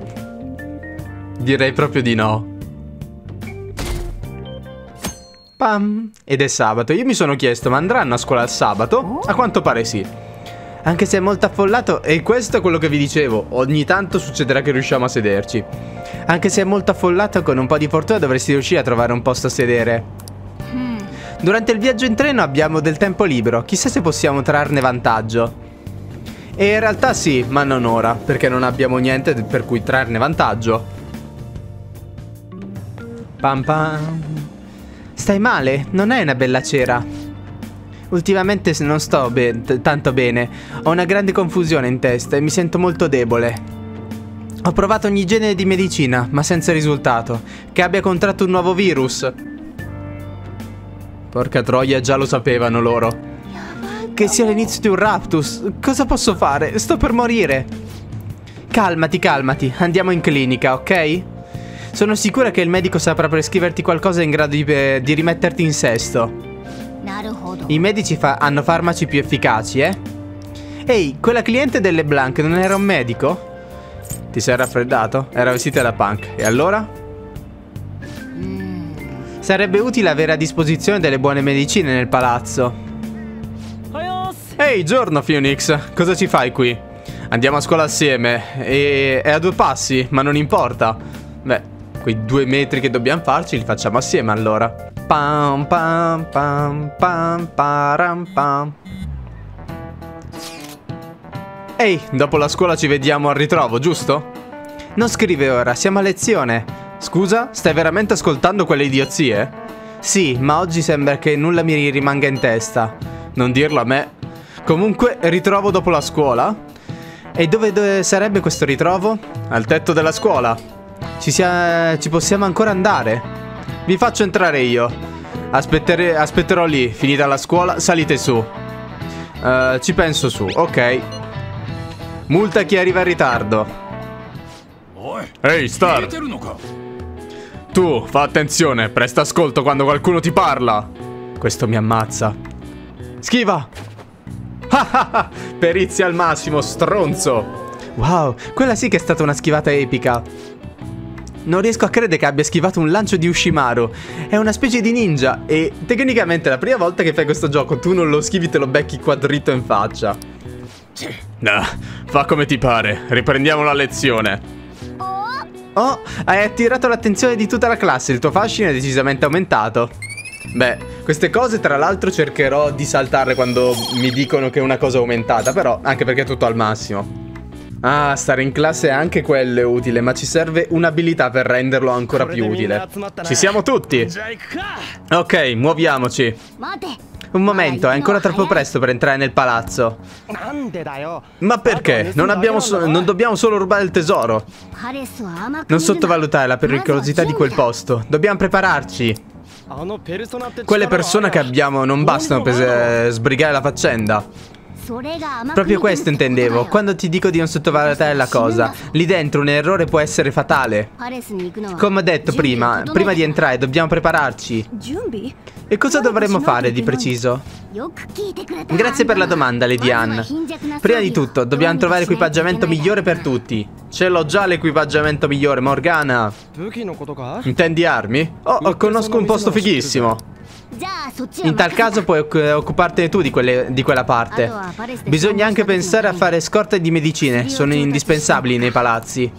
Direi proprio di no. Pam. Ed è sabato. Io mi sono chiesto, ma andranno a scuola il sabato? A quanto pare sì. Anche se è molto affollato, e questo è quello che vi dicevo, ogni tanto succederà che riusciamo a sederci. Anche se è molto affollato, con un po' di fortuna dovresti riuscire a trovare un posto a sedere. Hmm. Durante il viaggio in treno abbiamo del tempo libero, chissà se possiamo trarne vantaggio. E in realtà sì, ma non ora, perché non abbiamo niente per cui trarne vantaggio. Pam pam. Stai male? Non è una bella cera. Ultimamente non sto be tanto bene. Ho una grande confusione in testa e mi sento molto debole. Ho provato ogni genere di medicina, ma senza risultato. Che abbia contratto un nuovo virus. Porca troia, già lo sapevano loro. Che sia l'inizio di un raptus. Cosa posso fare? Sto per morire. Calmati, calmati. Andiamo in clinica, ok? Sono sicura che il medico saprà prescriverti qualcosa in grado di, eh, di rimetterti in sesto. I medici fa hanno farmaci più efficaci, eh? Ehi, quella cliente delle Blanc non era un medico? Ti sei raffreddato? Era vestita da punk. E allora? Sarebbe utile avere a disposizione delle buone medicine nel palazzo. Ehi, giorno Phoenix. Cosa ci fai qui? Andiamo a scuola assieme. E... è a due passi, ma non importa. Beh, Quei due metri che dobbiamo farci li facciamo assieme allora. Pam pam pam pam param pam. Ehi, dopo la scuola ci vediamo al ritrovo, giusto? Non scrive ora, siamo a lezione. Scusa, stai veramente ascoltando quelle idiozie? Sì, ma oggi sembra che nulla mi rimanga in testa. Non dirlo a me. Comunque, ritrovo dopo la scuola? E dove, dove sarebbe questo ritrovo? Al tetto della scuola. Ci, sia, ci possiamo ancora andare? Vi faccio entrare io. Aspettere, aspetterò lì, finita la scuola, salite su. Uh, ci penso su, ok. Multa chi arriva in ritardo. Ehi, Star! Tu, fa attenzione, presta ascolto quando qualcuno ti parla! Questo mi ammazza. Schiva! Perizia al massimo, stronzo! Wow, quella sì che è stata una schivata epica. Non riesco a credere che abbia schivato un lancio di Ushimaru. È una specie di ninja e tecnicamente la prima volta che fai questo gioco tu non lo schivi te lo becchi quadrito in faccia. Ah, fa come ti pare. Riprendiamo la lezione. Oh, hai attirato l'attenzione di tutta la classe. Il tuo fascino è decisamente aumentato. Beh, queste cose tra l'altro cercherò di saltarle quando mi dicono che una cosa è aumentata, però anche perché è tutto al massimo. Ah, stare in classe anche quello è utile, ma ci serve un'abilità per renderlo ancora più utile. Ci siamo tutti! Ok, muoviamoci. Un momento, è ancora troppo presto per entrare nel palazzo. Ma perché? Non, so non dobbiamo solo rubare il tesoro. Non sottovalutare la pericolosità di quel posto. Dobbiamo prepararci. Quelle persone che abbiamo non bastano per eh, sbrigare la faccenda. Proprio questo intendevo, quando ti dico di non sottovalutare la cosa. Lì dentro un errore può essere fatale. Come ho detto prima, prima di entrare dobbiamo prepararci. E cosa dovremmo fare di preciso? Grazie per la domanda, Lady Ann. Prima di tutto, dobbiamo trovare l'equipaggiamento migliore per tutti. Ce l'ho già l'equipaggiamento migliore, Morgana. Intendi armi? Oh, conosco un posto fighissimo. In tal caso puoi occupartene tu di, quelle, di, quella parte. Bisogna anche pensare a fare scorte di medicine. Sono indispensabili nei palazzi.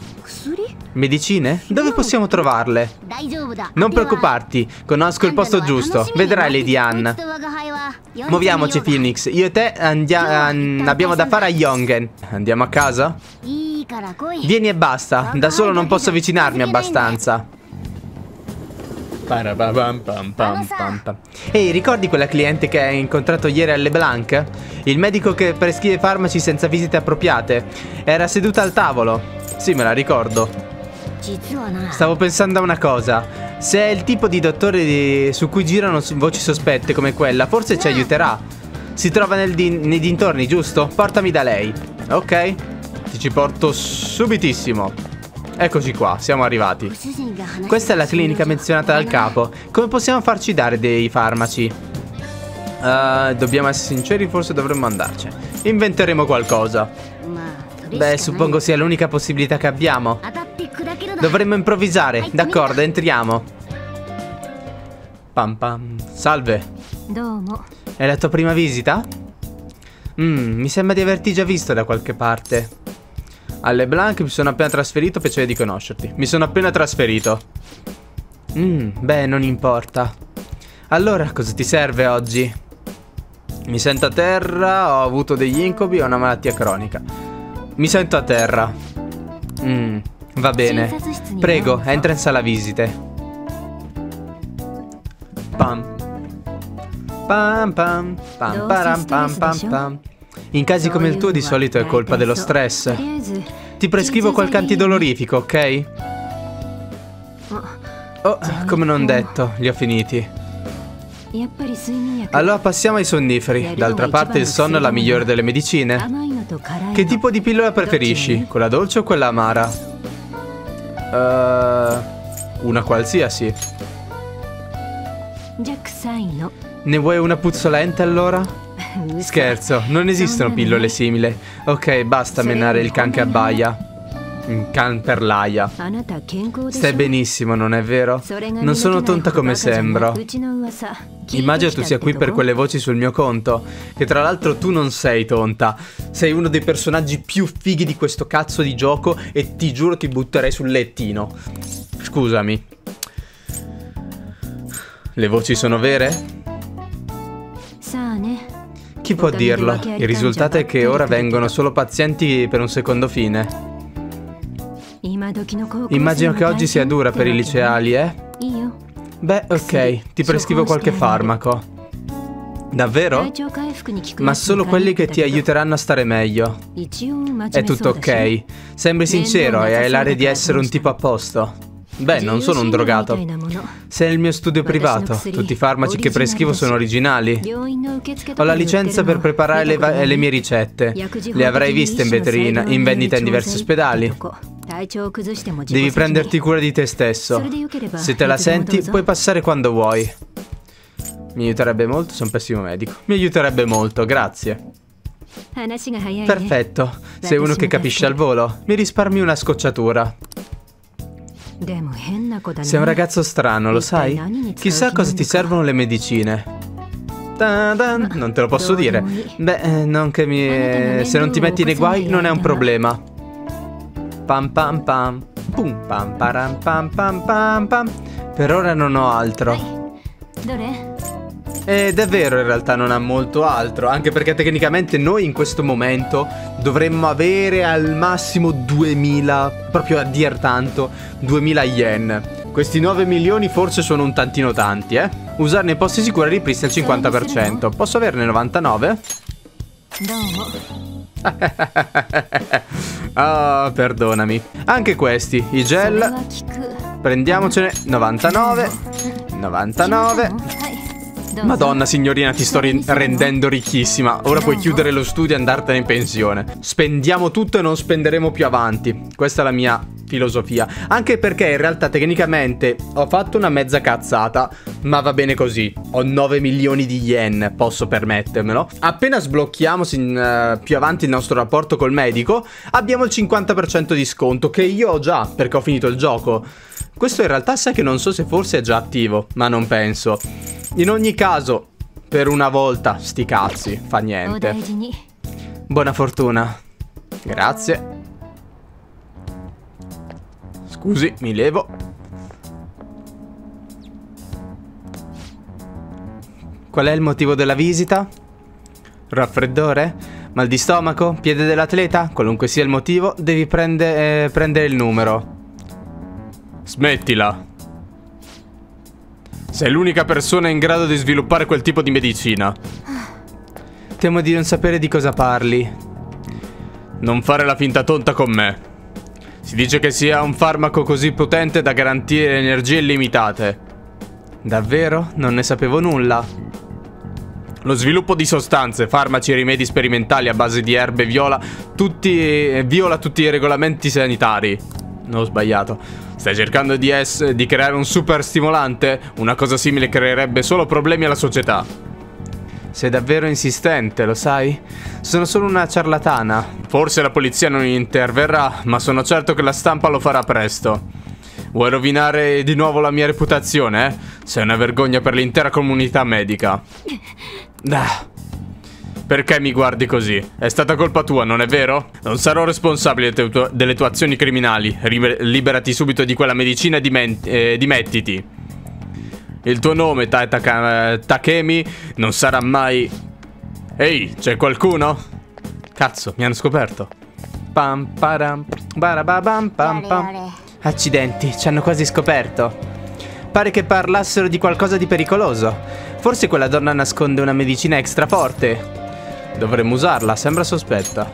Medicine? Dove possiamo trovarle? Non preoccuparti, conosco il posto giusto. Vedrai, Lady Ann. Muoviamoci, Phoenix. Io e te abbiamo da fare a Yongen. Andiamo a casa? Vieni e basta. Da solo non posso avvicinarmi abbastanza. Ehi, ricordi quella cliente che hai incontrato ieri alle Blanc? Il medico che prescrive farmaci senza visite appropriate. Era seduta al tavolo. Sì, me la ricordo. Stavo pensando a una cosa. Se è il tipo di dottore di... su cui girano voci sospette come quella, forse ci aiuterà. Si trova nel di... nei dintorni, giusto? Portami da lei. Ok. Ti ci porto subitissimo. Eccoci qua, siamo arrivati. Questa è la clinica menzionata dal capo. Come possiamo farci dare dei farmaci? Uh, dobbiamo essere sinceri, forse dovremmo andarci. Inventeremo qualcosa. Beh, suppongo sia l'unica possibilità che abbiamo. Dovremmo improvvisare. D'accordo, entriamo. Pam pam. Salve. È la tua prima visita? Mmm, mi sembra di averti già visto da qualche parte. Alle Blanc mi sono appena trasferito, piacere di conoscerti. Mi sono appena trasferito. Mmm, beh, non importa. Allora, cosa ti serve oggi? Mi sento a terra, ho avuto degli incubi ho una malattia cronica. Mi sento a terra. Mmm, va bene. Prego, entra in sala visite. Pam. Pam pam pam pam pam pam pam. In casi come il tuo di solito è colpa dello stress. Ti prescrivo qualche antidolorifico, ok? Oh, come non detto, li ho finiti. Allora passiamo ai sonniferi. D'altra parte il sonno è la migliore delle medicine. Che tipo di pillola preferisci? Quella dolce o quella amara? Uh, una qualsiasi. Ne vuoi una puzzolente allora? Scherzo, non esistono pillole simili. Ok, basta menare il can che abbaia. Un can per l'aia. Stai benissimo, non è vero? Non sono tonta come sembro. Immagino tu sia qui per quelle voci sul mio conto. Che tra l'altro tu non sei tonta. Sei uno dei personaggi più fighi di questo cazzo di gioco e ti giuro ti butterei sul lettino. Scusami. Le voci sono vere? Chi può dirlo? Il risultato è che ora vengono solo pazienti per un secondo fine. Immagino che oggi sia dura per i liceali, eh? Beh, ok, ti prescrivo qualche farmaco. Davvero? Ma solo quelli che ti aiuteranno a stare meglio. È tutto ok. Sembri sincero e hai l'aria di essere un tipo a posto. Beh, non sono un drogato. Sei nel mio studio privato. Tutti i farmaci che prescrivo sono originali. Ho la licenza per preparare le, le mie ricette. Le avrai viste in vetrina, in vendita in diversi ospedali. Devi prenderti cura di te stesso. Se te la senti, puoi passare quando vuoi. Mi aiuterebbe molto, sono un pessimo medico. Mi aiuterebbe molto, grazie. Perfetto, sei uno che capisce al volo. Mi risparmi una scocciatura. Sei un ragazzo strano, lo sai? Chissà cosa ti servono le medicine. Non te lo posso dire. Beh, eh, non che mi... Se non ti metti nei guai non è un problema. Pam pam pam. Pum pam param pam pam pam pam. Per ora non ho altro. Ed è vero, in realtà non ha molto altro, anche perché tecnicamente noi in questo momento dovremmo avere al massimo 2000, proprio a dir tanto, 2000 yen. Questi 9 milioni forse sono un tantino tanti, eh? Usarne i posti sicuri ripristina il 50%. Posso averne 99? Ah, oh, perdonami. Anche questi, i gel. Prendiamocene 99. 99. Madonna. Signorina ti sto rendendo ricchissima. Ora puoi chiudere lo studio e andartene in pensione. Spendiamo tutto e non spenderemo più avanti. Questa è la mia filosofia. Anche perché in realtà tecnicamente ho fatto una mezza cazzata Ma va bene così. Ho 9 milioni di yen, posso permettermelo. Appena sblocchiamo in, uh, più avanti il nostro rapporto col medico Abbiamo il 50% di sconto Che io ho già perché ho finito il gioco questo in realtà sai che non so se forse è già attivo, ma non penso. In ogni caso, per una volta, sti cazzi, fa niente. Buona fortuna. Grazie. Scusi, mi levo. Qual è il motivo della visita? Raffreddore? Mal di stomaco? Piede dell'atleta? Qualunque sia il motivo, devi prende, eh, prendere il numero. Smettila. Sei l'unica persona in grado di sviluppare quel tipo di medicina. Temo di non sapere di cosa parli. Non fare la finta tonta con me. Si dice che sia un farmaco così potente da garantire energie illimitate. Davvero? Non ne sapevo nulla. Lo sviluppo di sostanze, farmaci e rimedi sperimentali a base di erbe viola tutti, viola tutti i regolamenti sanitari. Non ho sbagliato. Stai cercando di, di creare un super stimolante? Una cosa simile creerebbe solo problemi alla società. Sei davvero insistente, lo sai? Sono solo una ciarlatana. Forse la polizia non interverrà, ma sono certo che la stampa lo farà presto. Vuoi rovinare di nuovo la mia reputazione, eh? Sei una vergogna per l'intera comunità medica. Ah. Perché mi guardi così? È stata colpa tua, non è vero? Non sarò responsabile delle tue azioni criminali. Liberati subito di quella medicina e eh, dimettiti. Il tuo nome, ta ta Takemi, non sarà mai... Ehi, c'è qualcuno? Cazzo, mi hanno scoperto. Pam param, barababam pam pam. Accidenti, ci hanno quasi scoperto. Pare che parlassero di qualcosa di pericoloso. Forse quella donna nasconde una medicina extra forte. Dovremmo usarla, sembra sospetta.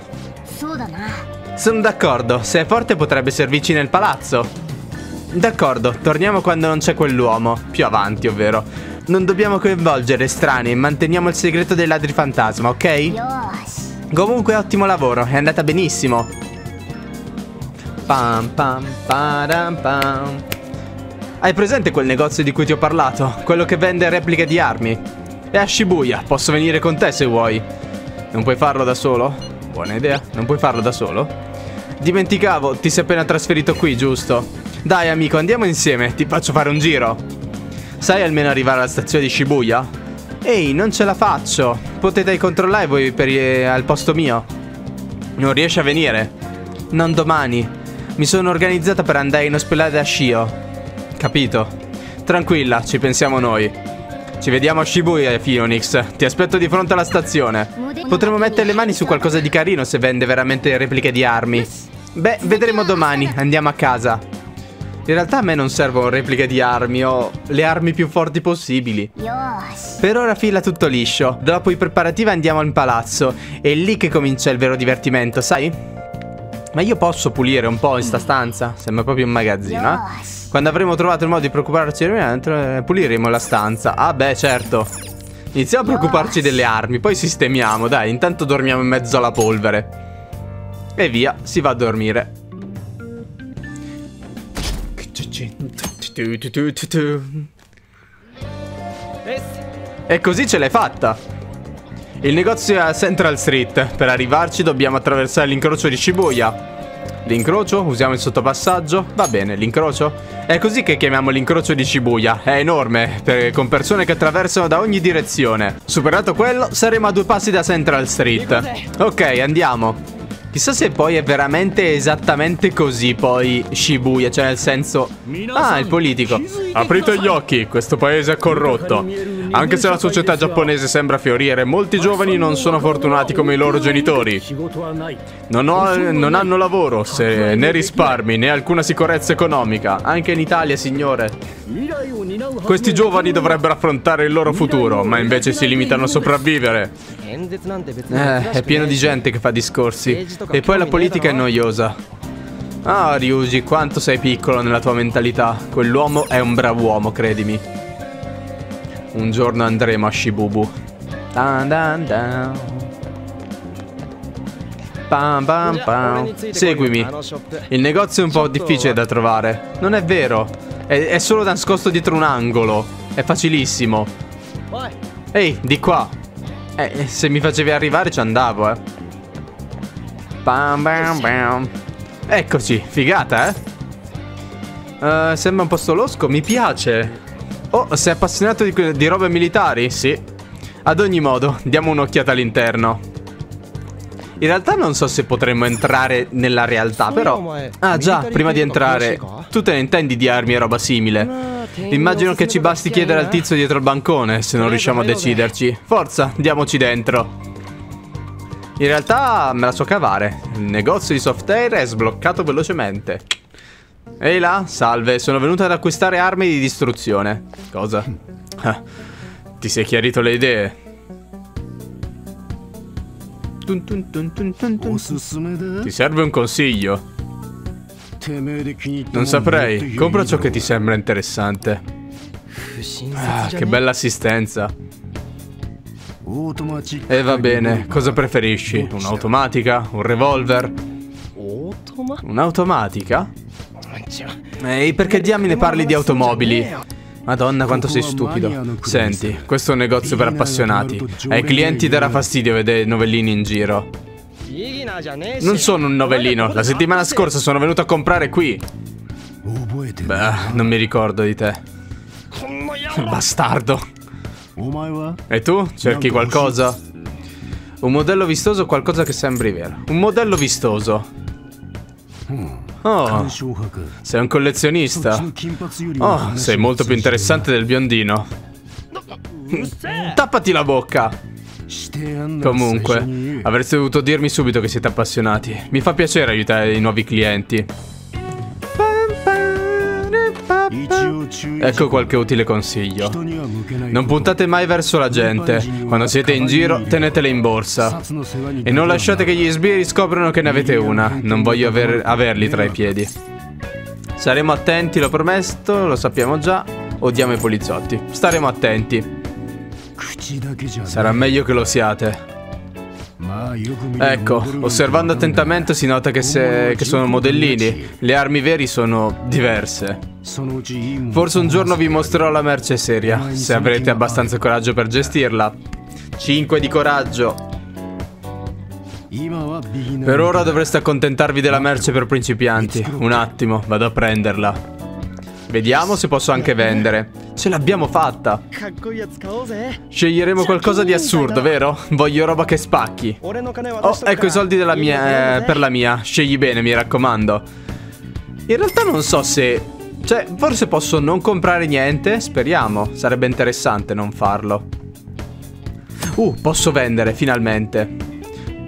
Sono d'accordo, se è forte potrebbe servirci nel palazzo. D'accordo, torniamo quando non c'è quell'uomo. Più avanti, ovvero. Non dobbiamo coinvolgere estranei, manteniamo il segreto dei ladri fantasma, ok? Comunque ottimo lavoro, è andata benissimo. Pam pam param pam. Hai presente quel negozio di cui ti ho parlato? Quello che vende repliche di armi? È a Shibuya, posso venire con te se vuoi. Non puoi farlo da solo? Buona idea, non puoi farlo da solo? Dimenticavo, ti sei appena trasferito qui, giusto? Dai amico, andiamo insieme, ti faccio fare un giro. Sai almeno arrivare alla stazione di Shibuya? Ehi, non ce la faccio. Potete controllare voi per, eh, al posto mio. Non riesci a venire? Non domani. Mi sono organizzata per andare in ospedale a Shio. Capito? Tranquilla, ci pensiamo noi. Ci vediamo a Shibuya, Phoenix. Ti aspetto di fronte alla stazione. Potremmo mettere le mani su qualcosa di carino se vende veramente repliche di armi. Beh, vedremo domani. Andiamo a casa. In realtà a me non servono repliche di armi, ho le armi più forti possibili. Per ora fila tutto liscio. Dopo i preparativi andiamo in palazzo. È lì che comincia il vero divertimento, sai? Ma io posso pulire un po' in sta stanza? Sembra proprio un magazzino, eh? Quando avremo trovato il modo di preoccuparci eh, puliremo la stanza. Ah beh, certo. Iniziamo a preoccuparci delle armi, poi sistemiamo, dai, intanto dormiamo in mezzo alla polvere. E via, si va a dormire. E così ce l'hai fatta. Il negozio è a Central Street. Per arrivarci dobbiamo attraversare l'incrocio di Shibuya. L'incrocio? Usiamo il sottopassaggio? Va bene, l'incrocio? È così che chiamiamo l'incrocio di Shibuya. È enorme, per, con persone che attraversano da ogni direzione. Superato quello, saremo a due passi da Central Street. Ok, andiamo. Chissà se poi è veramente esattamente così poi Shibuya, cioè nel senso... Ah, il politico. Aprite gli occhi, questo paese è corrotto. Anche se la società giapponese sembra fiorire, molti giovani non sono fortunati come i loro genitori. Non, ho, non hanno lavoro, se, né risparmi, né alcuna sicurezza economica. Anche in Italia, signore. Questi giovani dovrebbero affrontare il loro futuro, ma invece si limitano a sopravvivere. Eh, è pieno di gente che fa discorsi. E poi la politica è noiosa. Ah, Ryuji, quanto sei piccolo nella tua mentalità. Quell'uomo è un bravo uomo, credimi. Un giorno andremo a Shibubu. Dan dan dan. Pam pam pam. Seguimi. Il negozio è un po' difficile da trovare. Non è vero. È, è solo nascosto dietro un angolo. È facilissimo. Ehi, di qua. Eh, se mi facevi arrivare ci andavo, eh. Bam bam bam. Eccoci, figata, eh? Uh, sembra un posto losco, mi piace. Oh, sei appassionato di, di robe militari? Sì. Ad ogni modo, diamo un'occhiata all'interno. In realtà non so se potremmo entrare nella realtà, però... Ah già, prima di entrare, tu te ne intendi di armi e roba simile? Immagino che ci basti chiedere al tizio dietro il bancone, se non riusciamo a deciderci. Forza, diamoci dentro. In realtà me la so cavare. Il negozio di soft air è sbloccato velocemente. Ehi là, salve, sono venuto ad acquistare armi di distruzione. Cosa? Ah, ti sei chiarito le idee? Ti serve un consiglio? Non saprei, compra ciò che ti sembra interessante. Ah, che bella assistenza. E va bene, cosa preferisci? Un'automatica? Un revolver? Un'automatica? Ehi, perché diamine parli di automobili? Madonna, quanto sei stupido. Senti, questo è un negozio per appassionati. Ai clienti darà fastidio vedere novellini in giro. Non sono un novellino. La settimana scorsa sono venuto a comprare qui. Beh, non mi ricordo di te. Bastardo. E tu? Cerchi qualcosa? Un modello vistoso o qualcosa che sembri vero? Un modello vistoso. Oh, sei un collezionista. Oh, sei molto più interessante del biondino. Tappati la bocca. Comunque, avreste dovuto dirmi subito che siete appassionati. Mi fa piacere aiutare i nuovi clienti. Ecco qualche utile consiglio. Non puntate mai verso la gente. Quando siete in giro, tenetele in borsa. E non lasciate che gli sbirri scoprano che ne avete una. Non voglio aver averli tra i piedi. Saremo attenti, l'ho promesso, lo sappiamo già. Odiamo i poliziotti. Staremo attenti. Sarà meglio che lo siate. Ecco, osservando attentamente si nota che, se, che sono modellini. Le armi veri sono diverse. Forse un giorno vi mostrerò la merce seria, se avrete abbastanza coraggio per gestirla. 5 di coraggio. Per ora dovreste accontentarvi della merce per principianti. Un attimo, vado a prenderla. Vediamo se posso anche vendere. Ce l'abbiamo fatta. Sceglieremo qualcosa di assurdo, vero? Voglio roba che spacchi. Oh, ecco i soldi mia, eh, per la mia. Scegli bene, mi raccomando. In realtà non so se... Cioè, forse posso non comprare niente? Speriamo. Sarebbe interessante non farlo. Uh, posso vendere, finalmente.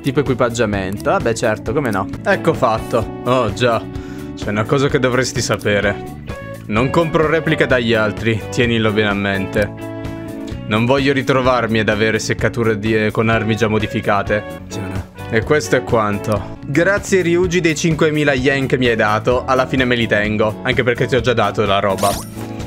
Tipo equipaggiamento. Vabbè, certo, come no. Ecco fatto. Oh, già. C'è una cosa che dovresti sapere. Non compro repliche dagli altri, tienilo bene a mente. Non voglio ritrovarmi ad avere seccature di, eh, con armi già modificate. E questo è quanto. Grazie Ryuji dei 5.000 yen che mi hai dato, alla fine me li tengo, anche perché ti ho già dato la roba.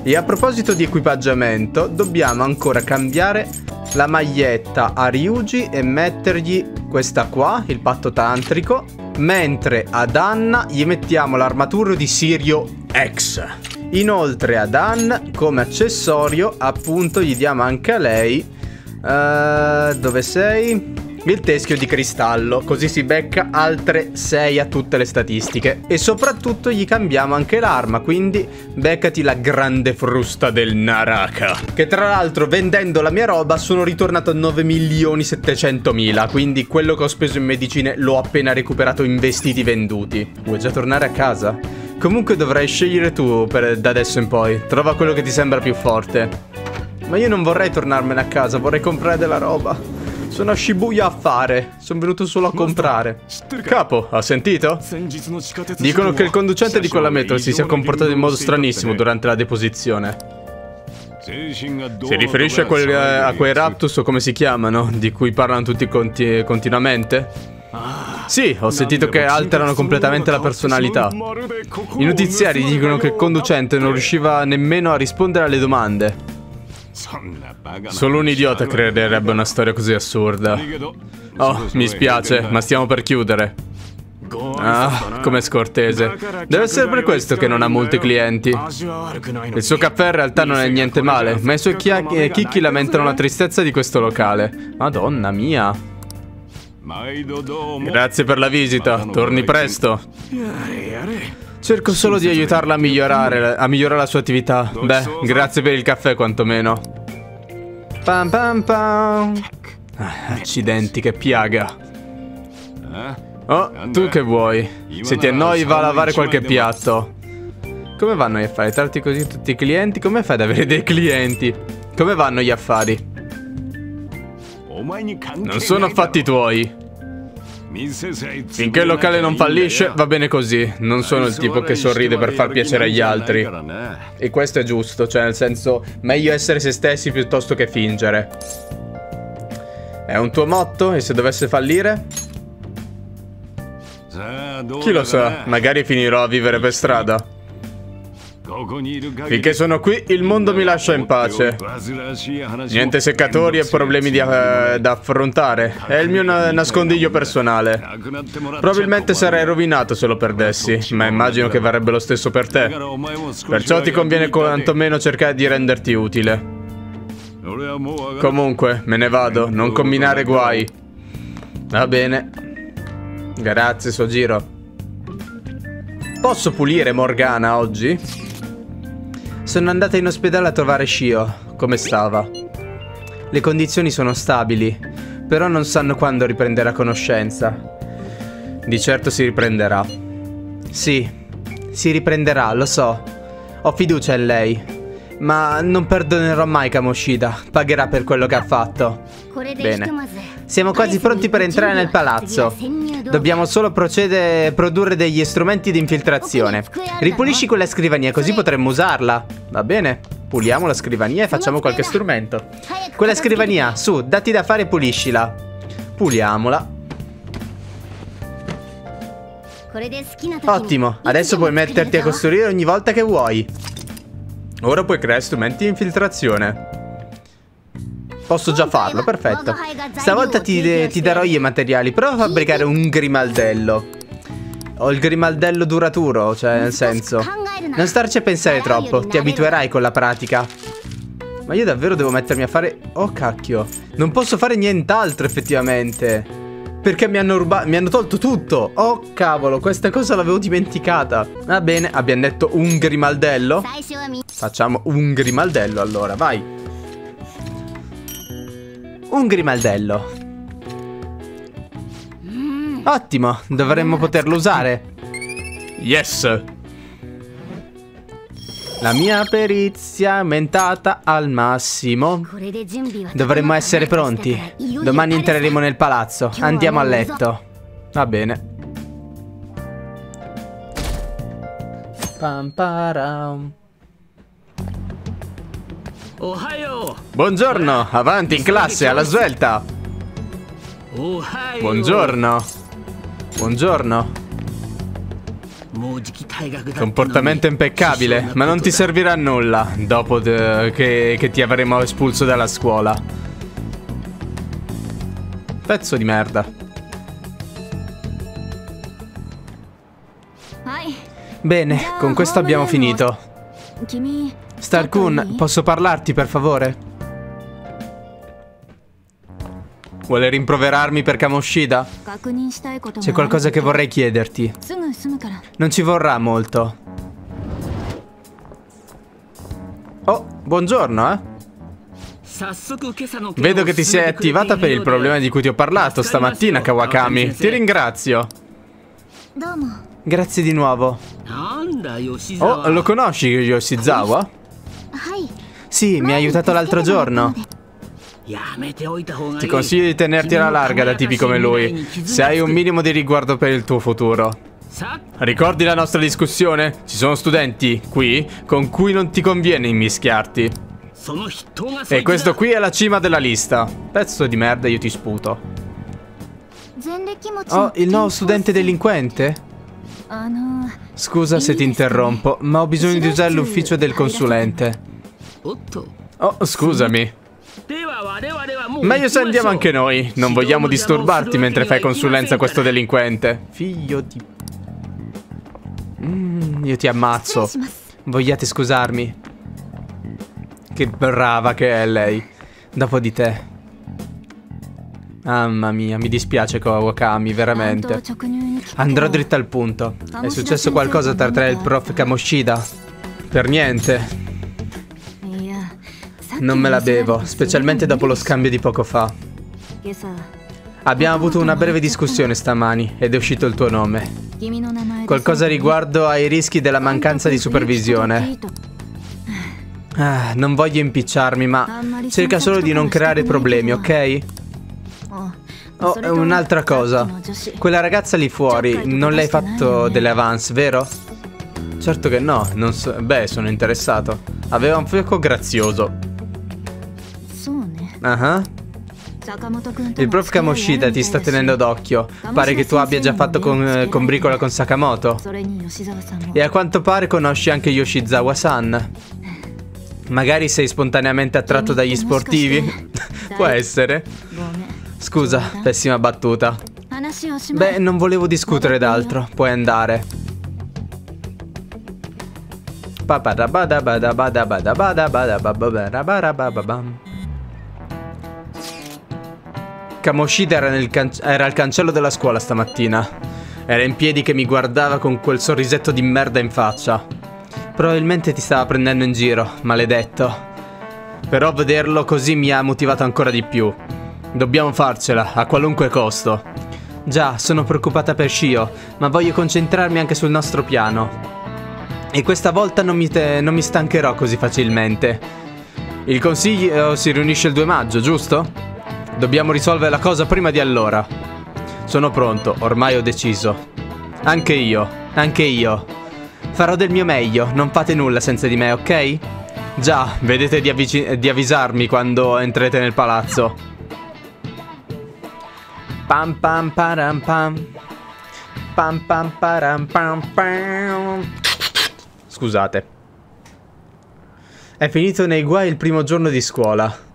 E a proposito di equipaggiamento, dobbiamo ancora cambiare la maglietta a Ryuji e mettergli questa qua, il patto tantrico, mentre ad Anna gli mettiamo l'armatura di Sirio X Inoltre ad Ann, come accessorio, appunto, gli diamo anche a lei... Uh, dove sei? il teschio di cristallo, così si becca altre 6 a tutte le statistiche. E soprattutto gli cambiamo anche l'arma, quindi beccati la grande frusta del Naraka. Che tra l'altro vendendo la mia roba sono ritornato a 9 milioni 700 mila, quindi quello che ho speso in medicine l'ho appena recuperato in vestiti venduti. Vuoi già tornare a casa? Comunque dovrai scegliere tu per, da adesso in poi, trova quello che ti sembra più forte. Ma io non vorrei tornarmene a casa, vorrei comprare della roba. Sono a Shibuya a fare. Sono venuto solo a comprare. Capo, ha sentito? Dicono che il conducente di quella metro si sia comportato in modo stranissimo durante la deposizione. Si riferisce a, quel, a quei Raptus o come si chiamano, di cui parlano tutti conti continuamente? Sì, ho sentito che alterano completamente la personalità. I notiziari dicono che il conducente non riusciva nemmeno a rispondere alle domande. Solo un idiota crederebbe una storia così assurda. Oh, mi spiace, ma stiamo per chiudere. Ah, come scortese. Deve essere per questo che non ha molti clienti. Il suo caffè in realtà non è niente male, ma i suoi chicchi lamentano la tristezza di questo locale. Madonna mia. Grazie per la visita, torni presto. Cerco solo di aiutarla a migliorare, a migliorare la sua attività. Beh, grazie per il caffè quantomeno. Pam pam pam. Ah, accidenti, che piaga. Oh, tu che vuoi? Se ti annoi va a lavare qualche piatto. Come vanno gli affari? Tratti così tutti i clienti? Come fai ad avere dei clienti? Come vanno gli affari? Non sono affatti tuoi. Finché il locale non fallisce, va bene così. Non sono il tipo che sorride per far piacere agli altri. E questo è giusto, cioè nel senso, meglio essere se stessi piuttosto che fingere. È un tuo motto? E se dovesse fallire? Chi lo sa, magari finirò a vivere per strada. Finché sono qui, il mondo mi lascia in pace. Niente seccatori e problemi da, da affrontare. È il mio na nascondiglio personale. Probabilmente sarei rovinato se lo perdessi, ma immagino che varrebbe lo stesso per te. Perciò ti conviene quantomeno cercare di renderti utile. Comunque, me ne vado, non combinare guai. Va bene. Grazie, Sojiro. Posso pulire Morgana oggi? Sono andata in ospedale a trovare Shio. Come stava? Le condizioni sono stabili, però non sanno quando riprenderà conoscenza. Di certo si riprenderà. Sì, si riprenderà, lo so. Ho fiducia in lei. Ma non perdonerò mai Kamoshida. Pagherà per quello che ha fatto. Bene. Siamo quasi pronti per entrare nel palazzo. Dobbiamo solo procedere produrre degli strumenti di infiltrazione. Ripulisci quella scrivania così potremmo usarla. Va bene. Puliamo la scrivania e facciamo qualche strumento. Quella scrivania, su, datti da fare e puliscila. Puliamola. Ottimo, adesso puoi metterti a costruire ogni volta che vuoi. Ora puoi creare strumenti di infiltrazione. Posso già farlo, perfetto. Stavolta ti, ti darò io i materiali. Prova a fabbricare un grimaldello. Ho il grimaldello duraturo, cioè nel senso... Non starci a pensare troppo, ti abituerai con la pratica. Ma io davvero devo mettermi a fare... Oh cacchio, non posso fare nient'altro effettivamente. Perché mi hanno rubato, mi hanno tolto tutto. Oh cavolo, questa cosa l'avevo dimenticata. Va bene, abbiamo detto un grimaldello. Facciamo un grimaldello allora, vai un grimaldello. Ottimo, dovremmo poterlo usare. Yes! La mia perizia è aumentata al massimo. Dovremmo essere pronti. Domani entreremo nel palazzo. Andiamo a letto. Va bene. Pam param. Buongiorno, avanti in classe, alla svelta. Buongiorno. Buongiorno. Comportamento impeccabile, ma non ti servirà a nulla dopo che, che ti avremo espulso dalla scuola. Pezzo di merda. Bene, con questo abbiamo finito. Star-kun, posso parlarti per favore? Vuole rimproverarmi per Kamoshida? C'è qualcosa che vorrei chiederti. Non ci vorrà molto. Oh, buongiorno, eh? Vedo che ti sei attivata per il problema di cui ti ho parlato stamattina, Kawakami. Ti ringrazio. Grazie di nuovo. Oh, lo conosci Yoshizawa? Sì, mi ha aiutato l'altro giorno. Ti consiglio di tenerti alla larga da tipi come lui, se hai un minimo di riguardo per il tuo futuro. Ricordi la nostra discussione? Ci sono studenti qui con cui non ti conviene immischiarti. E questo qui è la cima della lista. Pezzo di merda, io ti sputo. Oh, il nuovo studente delinquente? Scusa se ti interrompo, ma ho bisogno di usare l'ufficio del consulente. Oh, scusami. Meglio se andiamo anche noi. Non vogliamo disturbarti mentre fai consulenza a questo delinquente. Figlio di Mm, io ti ammazzo. Vogliate scusarmi? Che brava che è lei. Dopo di te. Mamma mia, mi dispiace Kawakami, veramente. Andrò dritto al punto. È successo qualcosa tra te e il prof Kamoshida? Per niente. Non me la bevo, specialmente dopo lo scambio di poco fa. Abbiamo avuto una breve discussione stamani ed è uscito il tuo nome. Qualcosa riguardo ai rischi della mancanza di supervisione. Ah, non voglio impicciarmi, ma cerca solo di non creare problemi, ok? Oh, un'altra cosa. Quella ragazza lì fuori, non le hai fatto delle avance, vero? Certo che no, so... Beh, sono interessato. Aveva un fuoco grazioso. Ah uh -huh. Il prof Kamoshida ti sta tenendo d'occhio. Pare che tu abbia già fatto con, eh, con bricola con Sakamoto. E a quanto pare conosci anche Yoshizawa-san. Magari sei spontaneamente attratto dagli sportivi? Può essere. Scusa, pessima battuta. Beh, non volevo discutere d'altro. Puoi andare. Kamoshida era, era al cancello della scuola stamattina. Era in piedi che mi guardava con quel sorrisetto di merda in faccia. Probabilmente ti stava prendendo in giro, maledetto. Però vederlo così mi ha motivato ancora di più. Dobbiamo farcela, a qualunque costo. Già, sono preoccupata per Shio, ma voglio concentrarmi anche sul nostro piano. E questa volta non mi, non mi stancherò così facilmente. Il consiglio si riunisce il 2 maggio, giusto? Dobbiamo risolvere la cosa prima di allora. Sono pronto, ormai ho deciso. Anche io, anche io. Farò del mio meglio, non fate nulla senza di me, ok? Già, vedete di, di avvisarmi quando entrete nel palazzo. Pam pam param pam. Pam pam param pam pam. Scusate. È finito nei guai il primo giorno di scuola.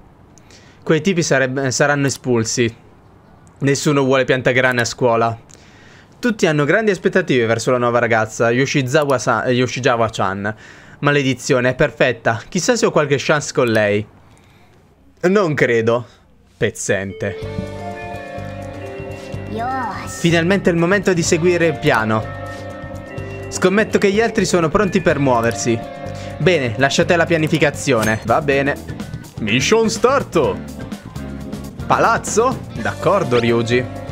Quei tipi saranno espulsi. Nessuno vuole piantagrane a scuola. Tutti hanno grandi aspettative verso la nuova ragazza, Yoshizawa-chan. Maledizione, è perfetta. Chissà se ho qualche chance con lei. Non credo. Pezzente. Finalmente è il momento di seguire il piano. Scommetto che gli altri sono pronti per muoversi. Bene, lasciate la pianificazione. Va bene. Mission start! Palazzo? D'accordo, Ryuji.